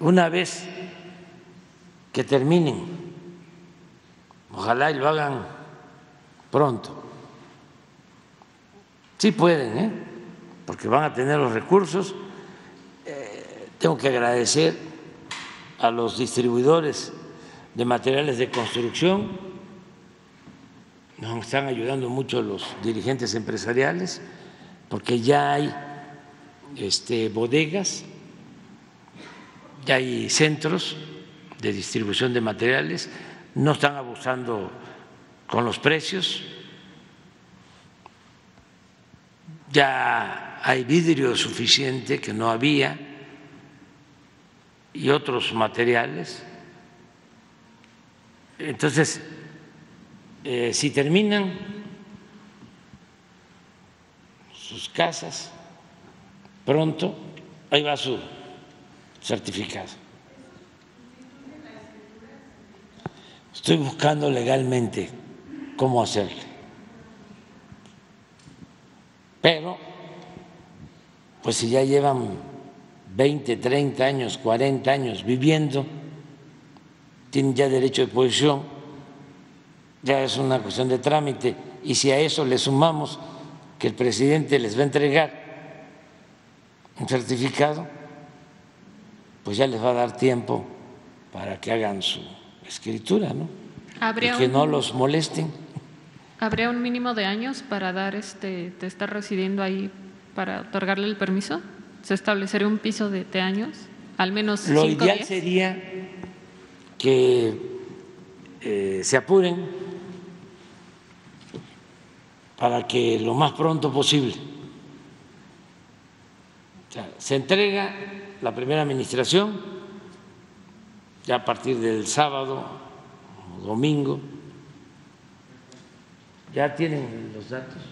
Una vez que terminen, ojalá y lo hagan pronto, Sí pueden, ¿eh? Porque van a tener los recursos. Eh, tengo que agradecer a los distribuidores de materiales de construcción, nos están ayudando mucho los dirigentes empresariales, porque ya hay este, bodegas, ya hay centros de distribución de materiales, no están abusando con los precios ya hay vidrio suficiente que no había y otros materiales. Entonces, eh, si terminan sus casas pronto, ahí va su certificado. Estoy buscando legalmente cómo hacerlo. Pero, pues si ya llevan 20, 30 años, 40 años viviendo, tienen ya derecho de posición, ya es una cuestión de trámite, y si a eso le sumamos que el presidente les va a entregar un certificado, pues ya les va a dar tiempo para que hagan su escritura, ¿no? Y que no los molesten. ¿Habría un mínimo de años para dar este, de estar residiendo ahí para otorgarle el permiso? ¿Se establecería un piso de, años? Al menos Lo ideal sería que eh, se apuren para que lo más pronto posible se entrega la primera administración ya a partir del sábado o domingo. ¿Ya tienen los datos?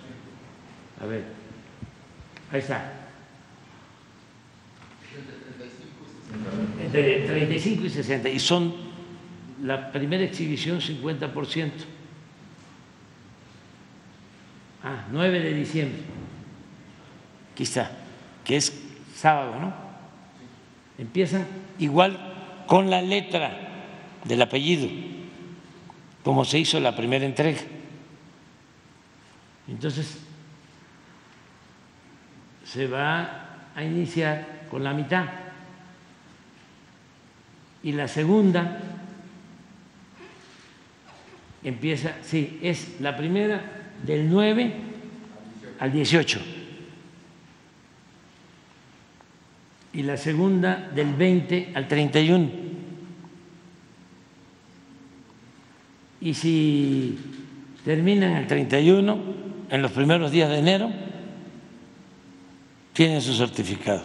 A ver, ahí está. Entre 35 y 60. Y son la primera exhibición 50%. Ah, 9 de diciembre. Aquí está, que es sábado, ¿no? Empiezan igual con la letra del apellido, como se hizo la primera entrega. Entonces, se va a iniciar con la mitad. Y la segunda empieza, sí, es la primera del 9 al 18. y la segunda del 20 al 31. Y si terminan el 31, en los primeros días de enero, tienen su certificado.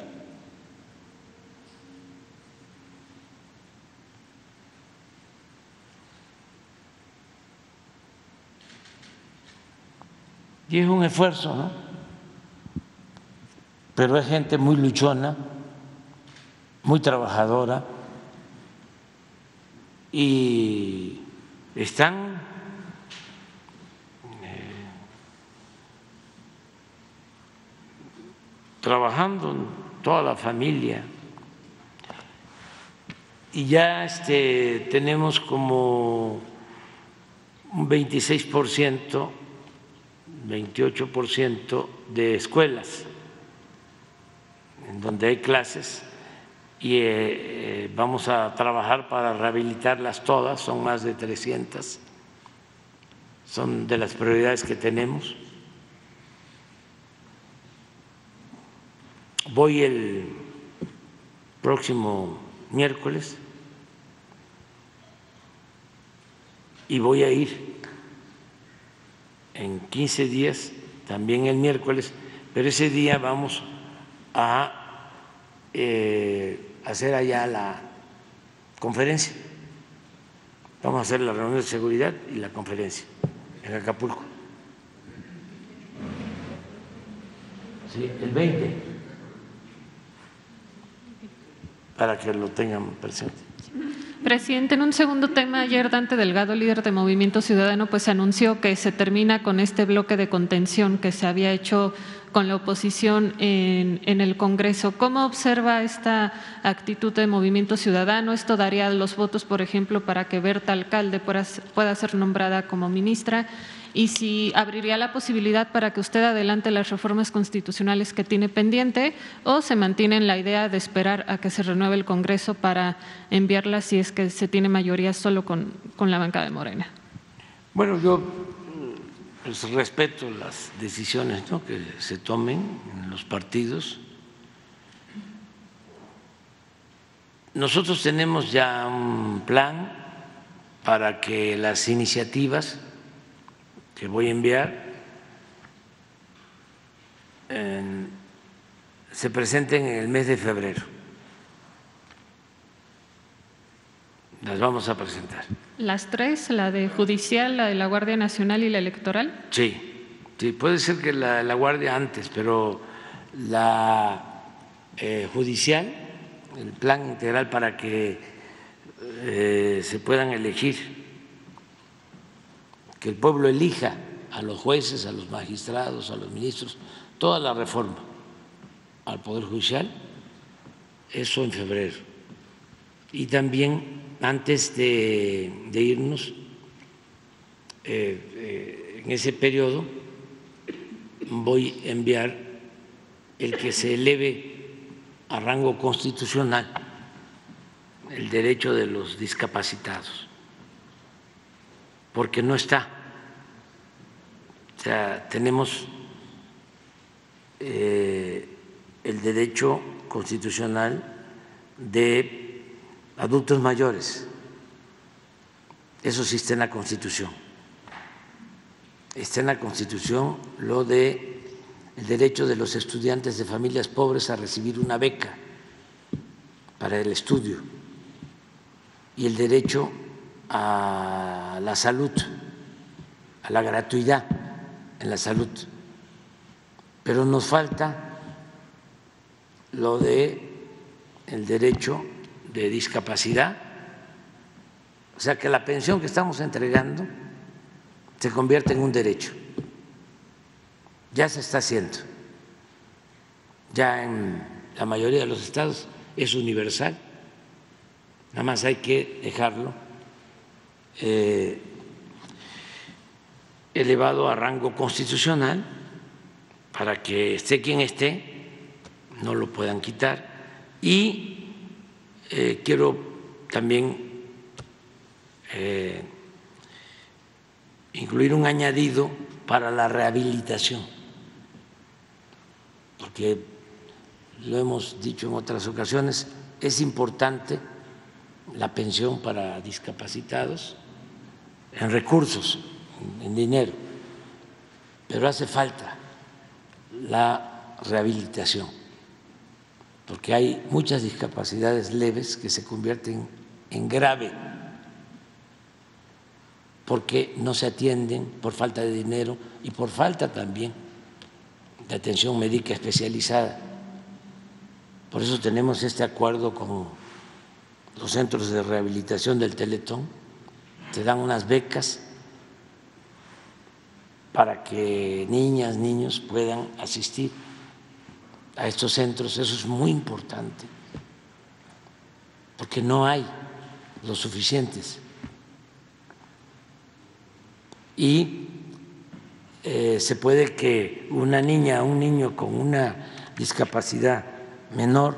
Y es un esfuerzo, ¿no? Pero es gente muy luchona muy trabajadora y están trabajando toda la familia y ya este, tenemos como un 26%, 28% de escuelas en donde hay clases y eh, eh, vamos a trabajar para rehabilitarlas todas, son más de 300, son de las prioridades que tenemos. Voy el próximo miércoles y voy a ir en 15 días, también el miércoles, pero ese día vamos a... Eh, hacer allá la conferencia. Vamos a hacer la reunión de seguridad y la conferencia en Acapulco. Sí, el 20, para que lo tengan presente. Presidente, en un segundo tema, ayer Dante Delgado, líder de Movimiento Ciudadano, pues anunció que se termina con este bloque de contención que se había hecho con la oposición en, en, el Congreso. ¿Cómo observa esta actitud de Movimiento Ciudadano? ¿Esto daría los votos, por ejemplo, para que Berta Alcalde pueda ser nombrada como ministra? Y si abriría la posibilidad para que usted adelante las reformas constitucionales que tiene pendiente o se mantiene en la idea de esperar a que se renueve el Congreso para enviarlas si es que se tiene mayoría solo con, con la banca de Morena. Bueno, yo pues, respeto las decisiones que se tomen en los partidos. Nosotros tenemos ya un plan para que las iniciativas que voy a enviar se presenten en el mes de febrero. Las vamos a presentar. ¿Las tres? ¿La de judicial, la de la Guardia Nacional y la electoral? Sí, sí puede ser que la, la Guardia antes, pero la eh, judicial, el plan integral para que eh, se puedan elegir que el pueblo elija a los jueces, a los magistrados, a los ministros, toda la reforma al Poder Judicial, eso en febrero. Y también antes de, irnos, eh, eh, en ese periodo, voy a enviar el que se eleve a rango constitucional el derecho de los discapacitados, porque no está. Tenemos eh, el derecho constitucional de adultos mayores. Eso sí está en la Constitución. Está en la Constitución lo de el derecho de los estudiantes de familias pobres a recibir una beca para el estudio y el derecho a la salud, a la gratuidad en la salud. Pero nos falta lo de el derecho de discapacidad, o sea que la pensión que estamos entregando se convierte en un derecho. Ya se está haciendo. Ya en la mayoría de los estados es universal. Nada más hay que dejarlo eh, elevado a rango constitucional para que esté quien esté no lo puedan quitar. Y eh, quiero también eh, incluir un añadido para la rehabilitación, porque lo hemos dicho en otras ocasiones, es importante la pensión para discapacitados en recursos, en dinero, pero hace falta la rehabilitación porque hay muchas discapacidades leves que se convierten en grave porque no se atienden por falta de dinero y por falta también de atención médica especializada. Por eso tenemos este acuerdo con los centros de rehabilitación del Teletón, se dan unas becas para que niñas, niños puedan asistir a estos centros, eso es muy importante, porque no hay los suficientes. Y eh, se puede que una niña, un niño con una discapacidad menor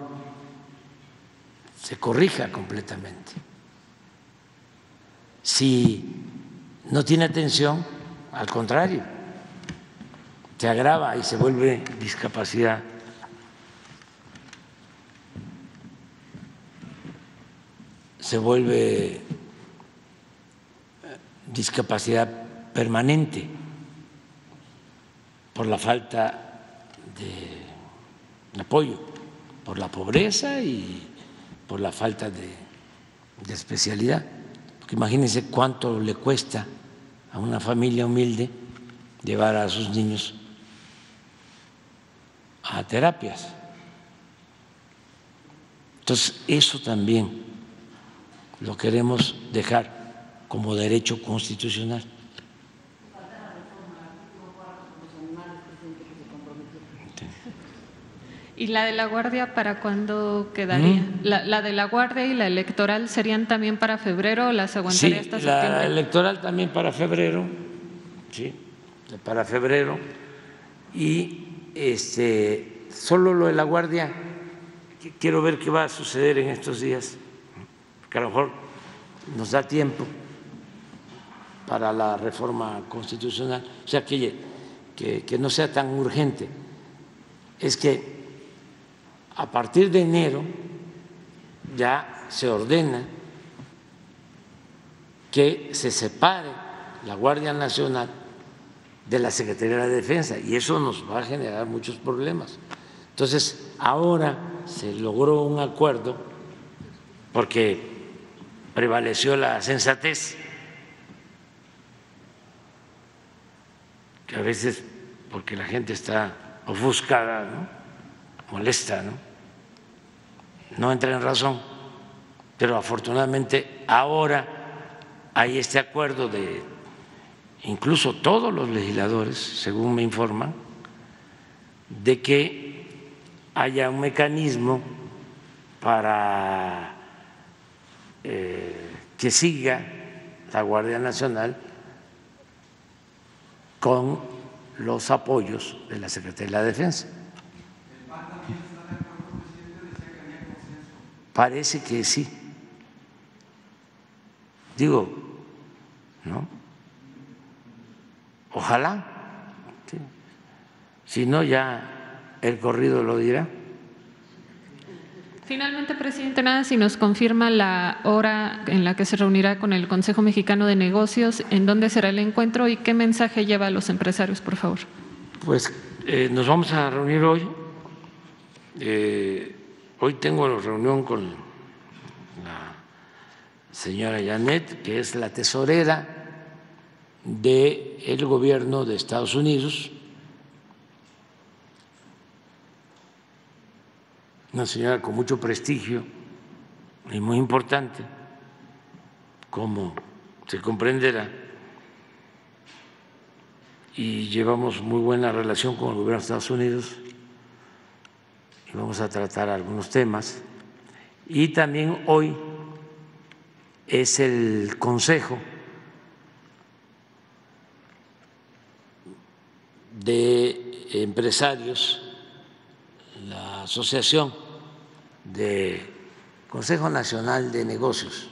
se corrija completamente. Si no tiene atención, al contrario, se agrava y se vuelve discapacidad se vuelve eh, discapacidad permanente por la falta de apoyo, por la pobreza y por la falta de, especialidad. Porque imagínense cuánto le cuesta a una familia humilde llevar a sus niños a terapias. Entonces, eso también lo queremos dejar como derecho constitucional. ¿Y la de la Guardia para cuándo quedaría? ¿Mm? La, de la Guardia y la electoral serían también para febrero o las aguantaría sí, La electoral también para febrero, sí, para febrero. Y este, solo lo de la Guardia, quiero ver qué va a suceder en estos días que a lo mejor nos da tiempo para la reforma constitucional, o sea, que, que, no sea tan urgente, es que a partir de enero ya se ordena que se separe la Guardia Nacional de la Secretaría de Defensa y eso nos va a generar muchos problemas. Entonces, ahora se logró un acuerdo porque prevaleció la sensatez, que a veces, porque la gente está ofuscada, molesta, ¿no? no entra en razón, pero afortunadamente ahora hay este acuerdo de incluso todos los legisladores, según me informan, de que haya un mecanismo para eh, que siga la Guardia Nacional con los apoyos de la Secretaría de la Defensa. Parece que sí. Digo, ¿no? Ojalá. Si no, ya el corrido lo dirá. Finalmente, presidente, nada si nos confirma la hora en la que se reunirá con el Consejo Mexicano de Negocios, en dónde será el encuentro y qué mensaje lleva a los empresarios, por favor. Pues eh, nos vamos a reunir hoy. Eh, hoy tengo reunión con la señora Janet, que es la tesorera del gobierno de Estados Unidos. Una señora con mucho prestigio y muy importante, como se comprenderá, y llevamos muy buena relación con el gobierno de Estados Unidos vamos a tratar algunos temas. Y también hoy es el Consejo de Empresarios, la asociación de Consejo Nacional de Negocios.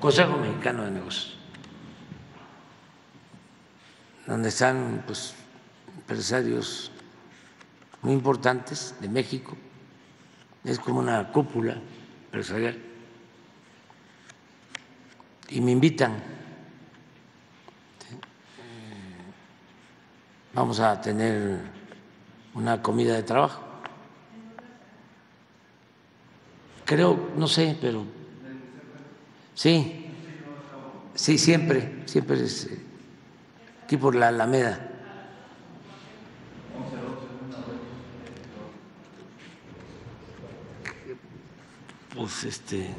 Consejo Mexicano de Negocios, donde están pues, empresarios muy importantes de México, es como una cúpula empresarial, y me invitan. Vamos a tener una comida de trabajo. Creo, no sé, pero sí, sí, siempre, siempre es eh, aquí por la Alameda. Pues este,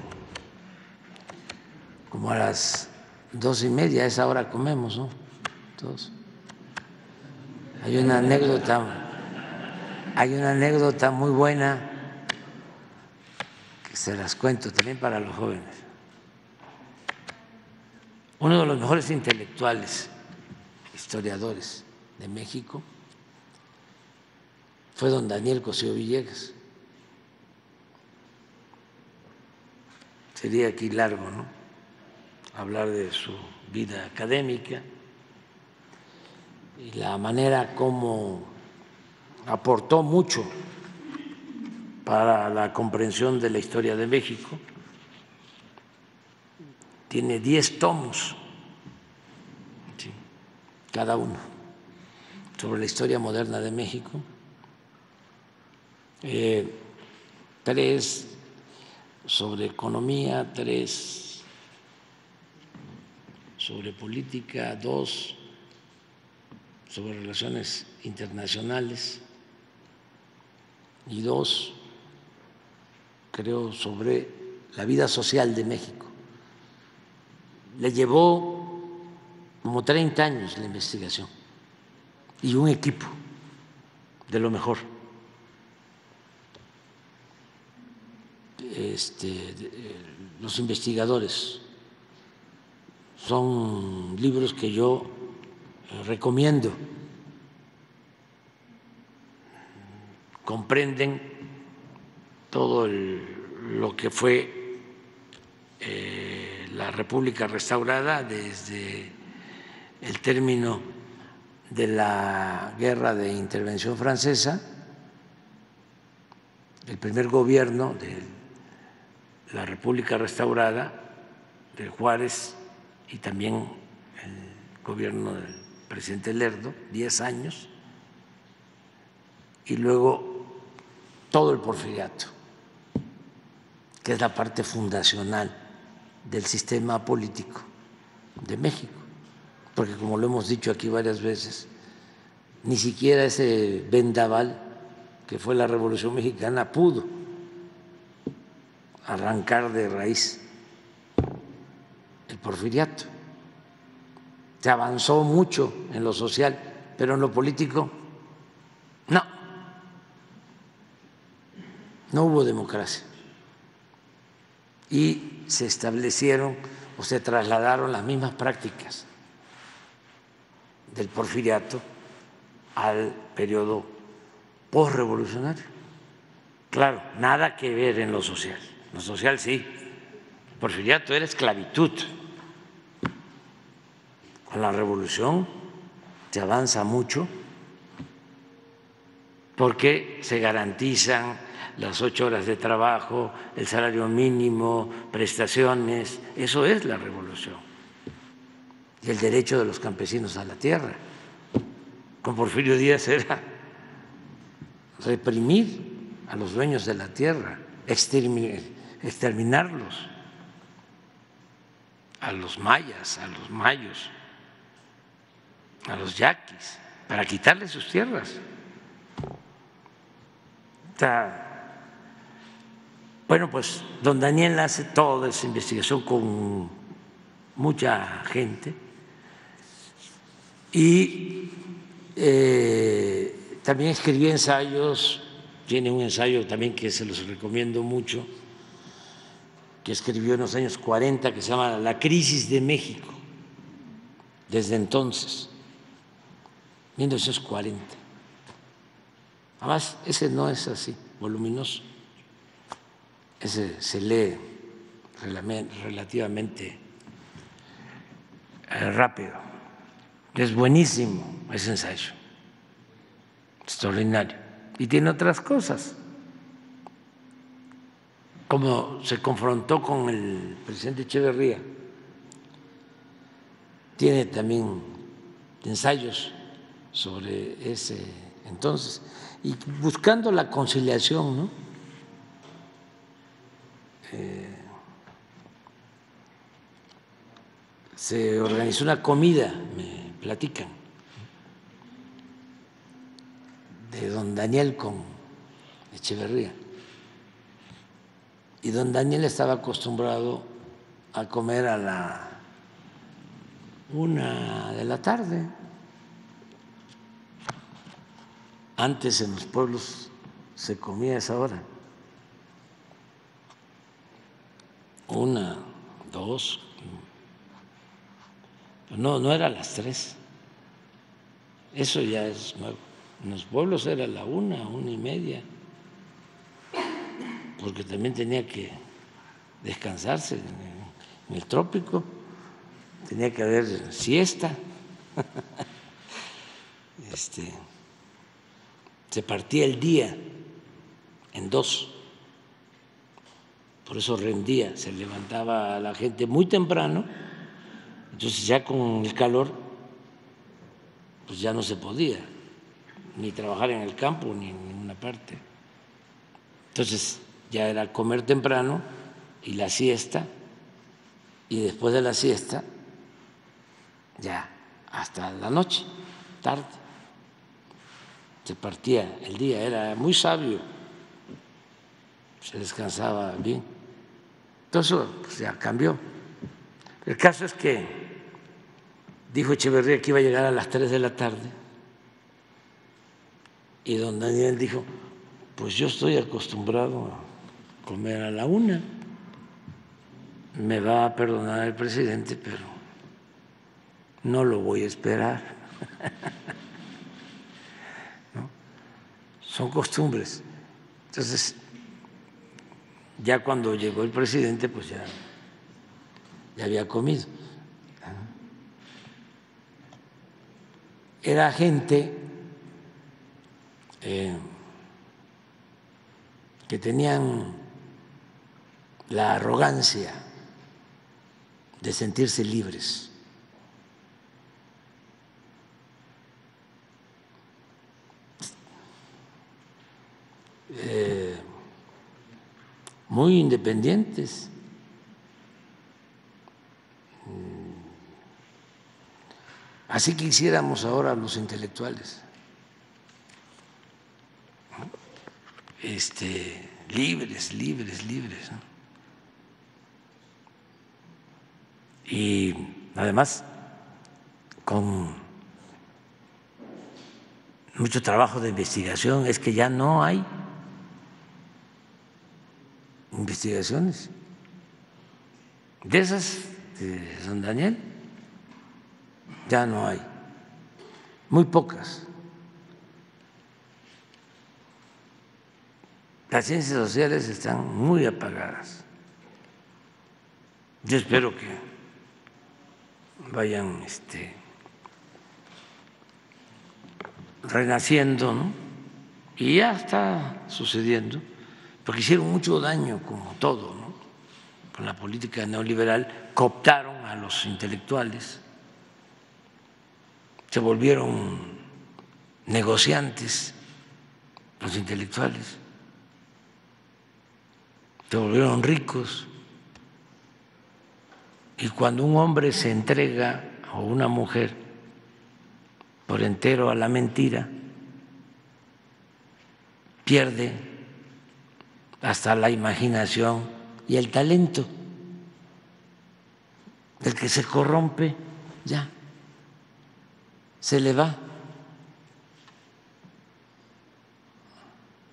como a las dos y media, esa hora comemos, ¿no? Todos. Hay una anécdota, hay una anécdota muy buena que se las cuento también para los jóvenes. Uno de los mejores intelectuales, historiadores de México, fue don Daniel Cosío Villegas. Sería aquí largo, ¿no? Hablar de su vida académica y la manera como aportó mucho para la comprensión de la historia de México. Tiene diez tomos, cada uno, sobre la historia moderna de México. Eh, tres sobre economía, tres sobre política, dos sobre relaciones internacionales y dos, creo, sobre la vida social de México. Le llevó como 30 años la investigación y un equipo de lo mejor. Este, los investigadores son libros que yo recomiendo. Comprenden todo lo que fue eh, la República restaurada desde el término de la guerra de intervención francesa, el primer gobierno de la República restaurada de Juárez y también el gobierno del presidente Lerdo, 10 años, y luego todo el porfiriato, que es la parte fundacional del sistema político de México, porque como lo hemos dicho aquí varias veces, ni siquiera ese vendaval que fue la Revolución Mexicana pudo arrancar de raíz el porfiriato. Se avanzó mucho en lo social pero en lo político no, no hubo democracia. Y se establecieron o se trasladaron las mismas prácticas del porfiriato al periodo postrevolucionario. Claro, nada que ver en lo social. Lo social sí. Porfiriato era esclavitud. Con la revolución se avanza mucho porque se garantizan las ocho horas de trabajo, el salario mínimo, prestaciones. Eso es la revolución. Y el derecho de los campesinos a la tierra. Con Porfirio Díaz era reprimir a los dueños de la tierra, exterminarlos, a los mayas, a los mayos, a los yaquis, para quitarles sus tierras. bueno, pues don Daniel hace toda esa investigación con mucha gente y eh, también escribió ensayos tiene un ensayo también que se los recomiendo mucho, que escribió en los años 40, que se llama La crisis de México, desde entonces, 1940. Además, ese no es así, voluminoso. Ese se lee relativamente eh, rápido. Es buenísimo ese ensayo, extraordinario y tiene otras cosas. Como se confrontó con el presidente Echeverría, tiene también ensayos sobre ese entonces y buscando la conciliación, ¿no? Eh, se organizó una comida, me platican, de don Daniel con Echeverría. Y don Daniel estaba acostumbrado a comer a la una de la tarde. Antes en los pueblos se comía a esa hora. Una, dos. No, no era las tres. Eso ya es nuevo. En los pueblos era la una, una y media, porque también tenía que descansarse en el trópico, tenía que haber siesta. Este, se partía el día en dos, por eso rendía, se levantaba la gente muy temprano, entonces ya con el calor, pues ya no se podía ni trabajar en el campo ni en ninguna parte. Entonces ya era comer temprano y la siesta, y después de la siesta, ya hasta la noche, tarde. Se partía el día, era muy sabio, se descansaba bien. Entonces pues, ya cambió. El caso es que dijo Echeverría que iba a llegar a las 3 de la tarde y don Daniel dijo, pues yo estoy acostumbrado a comer a la una. Me va a perdonar el presidente, pero no lo voy a esperar. Son costumbres. Entonces, ya cuando llegó el presidente, pues ya, ya había comido. Era gente eh, que tenían la arrogancia de sentirse libres. Eh, muy independientes. Así quisiéramos ahora los intelectuales. este, libres, libres, libres. Y además con mucho trabajo de investigación, es que ya no hay investigaciones. De esas de San Daniel ya no hay, muy pocas. Las ciencias sociales están muy apagadas. Yo espero que vayan este, renaciendo, ¿no? Y ya está sucediendo, porque hicieron mucho daño, como todo, ¿no? Con la política neoliberal, cooptaron a los intelectuales, se volvieron negociantes los intelectuales, se volvieron ricos. Y cuando un hombre se entrega o una mujer por entero a la mentira, pierde hasta la imaginación y el talento. El que se corrompe, ya, se le va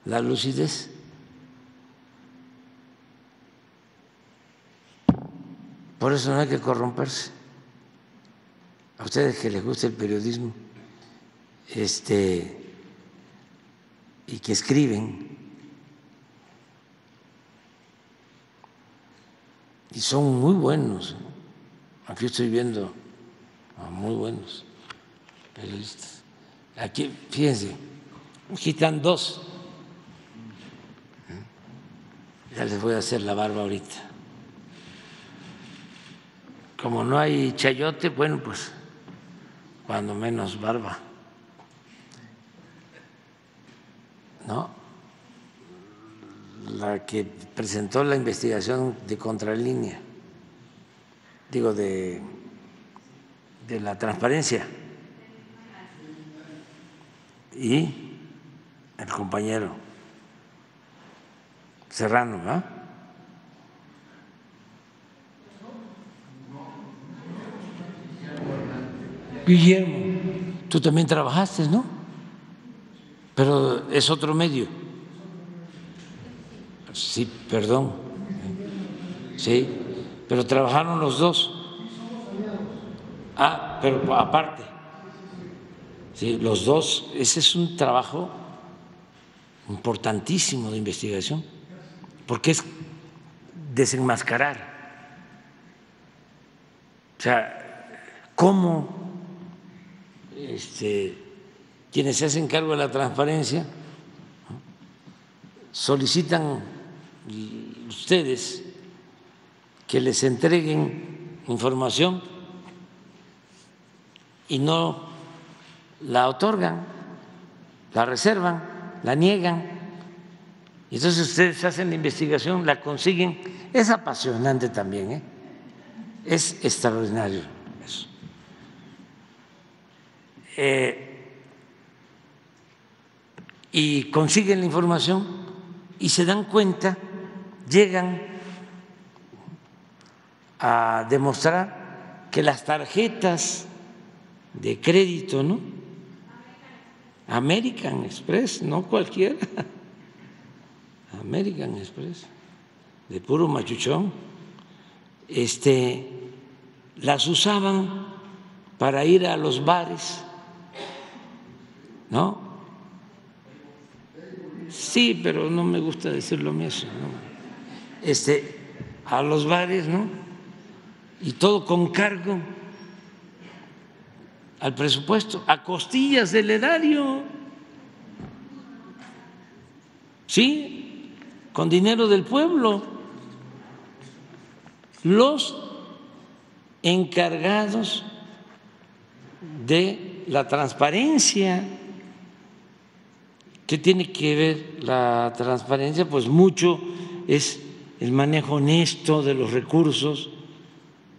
la lucidez. Por eso no hay que corromperse. A ustedes que les gusta el periodismo este, y que escriben y son muy buenos. Aquí estoy viendo muy buenos periodistas. Aquí, fíjense, aquí están dos. Ya les voy a hacer la barba ahorita. Como no hay chayote, bueno, pues cuando menos barba. ¿No? La que presentó la investigación de contralínea, digo, de, de la transparencia. Y el compañero Serrano, ¿verdad? Guillermo, tú también trabajaste, ¿no? Pero es otro medio. Sí, perdón. Sí, pero trabajaron los dos. Ah, pero aparte. Sí, los dos, ese es un trabajo importantísimo de investigación, porque es desenmascarar. O sea, ¿cómo este, quienes se hacen cargo de la transparencia solicitan ustedes que les entreguen información y no la otorgan, la reservan, la niegan. Y entonces ustedes hacen la investigación, la consiguen. Es apasionante también, ¿eh? es extraordinario eso. Eh, y consiguen la información y se dan cuenta, llegan a demostrar que las tarjetas de crédito, ¿no? American Express, no cualquiera, American Express, de puro machuchón, este, las usaban para ir a los bares, ¿no? Sí, pero no me gusta decirlo mío, ¿no? Este, a los bares, ¿no? Y todo con cargo al presupuesto, a costillas del erario. Sí, con dinero del pueblo. Los encargados de la transparencia. ¿Qué tiene que ver la transparencia? Pues mucho es el manejo honesto de los recursos.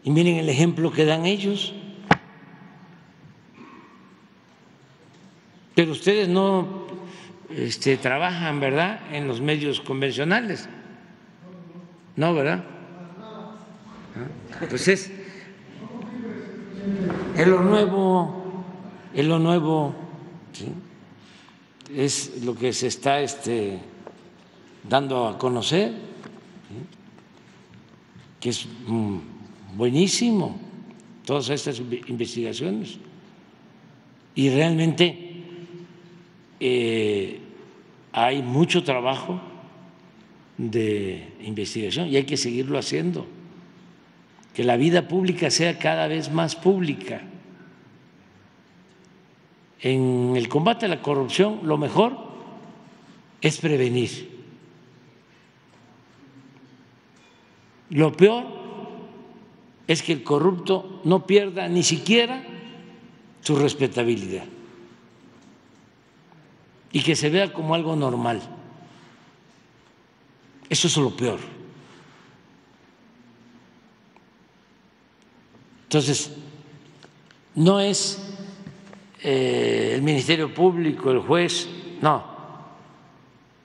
Y miren el ejemplo que dan ellos. Pero ustedes no este, trabajan, ¿verdad?, en los medios convencionales. No, ¿verdad? Pues es, es lo nuevo, es lo nuevo. es lo que se está este, dando a conocer, que es mm, buenísimo, todas estas investigaciones. Y realmente eh, hay mucho trabajo de investigación y hay que seguirlo haciendo, que la vida pública sea cada vez más pública. En el combate a la corrupción lo mejor es prevenir. Lo peor es que el corrupto no pierda ni siquiera su respetabilidad y que se vea como algo normal. Eso es lo peor. Entonces, no es eh, el Ministerio Público, el juez, no.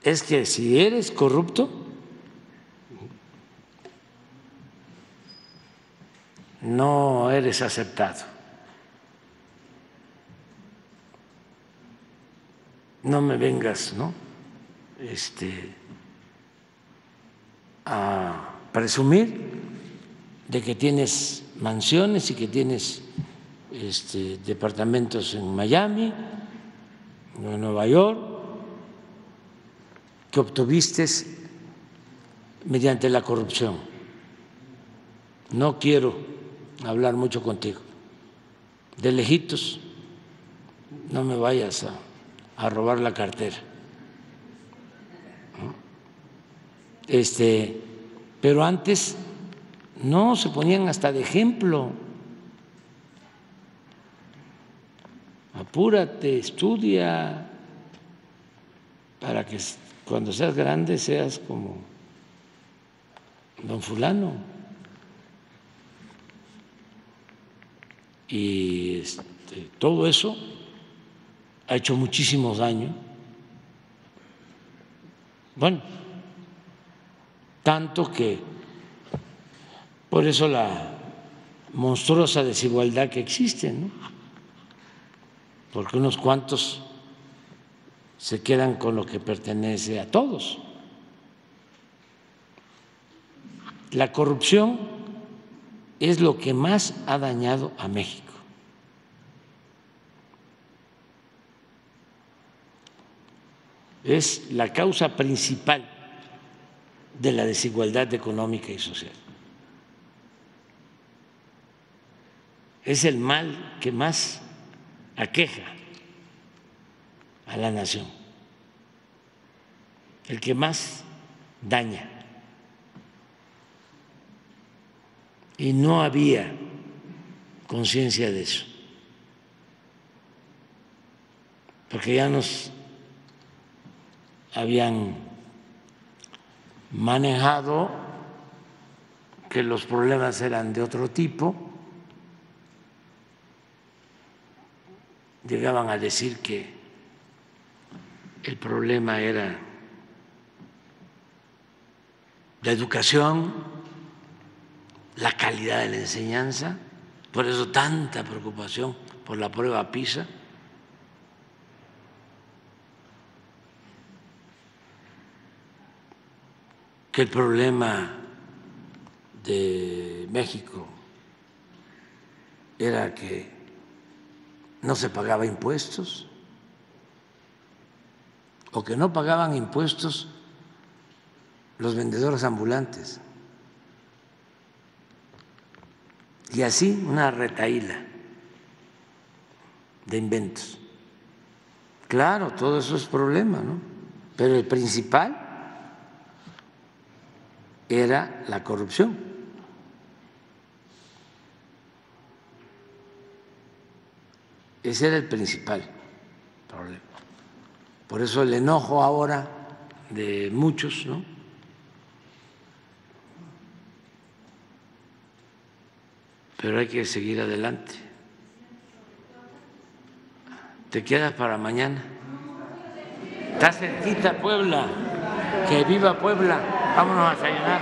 Es que si eres corrupto, no eres aceptado. No me vengas, ¿no? Este a presumir de que tienes mansiones y que tienes este, departamentos en Miami, en Nueva York, que obtuviste mediante la corrupción. No quiero hablar mucho contigo. De lejitos, no me vayas a, a robar la cartera. Este, pero antes no se ponían hasta de ejemplo. Apúrate, estudia para que cuando seas grande seas como don fulano. Y este, todo eso ha hecho muchísimo daño. Bueno, tanto que por eso la monstruosa desigualdad que existe, ¿no? porque unos cuantos se quedan con lo que pertenece a todos. La corrupción es lo que más ha dañado a México. Es la causa principal de la desigualdad económica y social. Es el mal que más aqueja a la nación, el que más daña. Y no había conciencia de eso, porque ya nos habían manejado que los problemas eran de otro tipo, llegaban a decir que el problema era la educación, la calidad de la enseñanza, por eso tanta preocupación por la prueba PISA. Que el problema de México era que no se pagaba impuestos o que no pagaban impuestos los vendedores ambulantes. Y así una retaíla de inventos. Claro, todo eso es problema, ¿no? Pero el principal era la corrupción. Ese era el principal problema. Por eso el enojo ahora de muchos, ¿no? Pero hay que seguir adelante. ¿Te quedas para mañana? Está cerquita Puebla. Que viva Puebla. 他们说话谁呢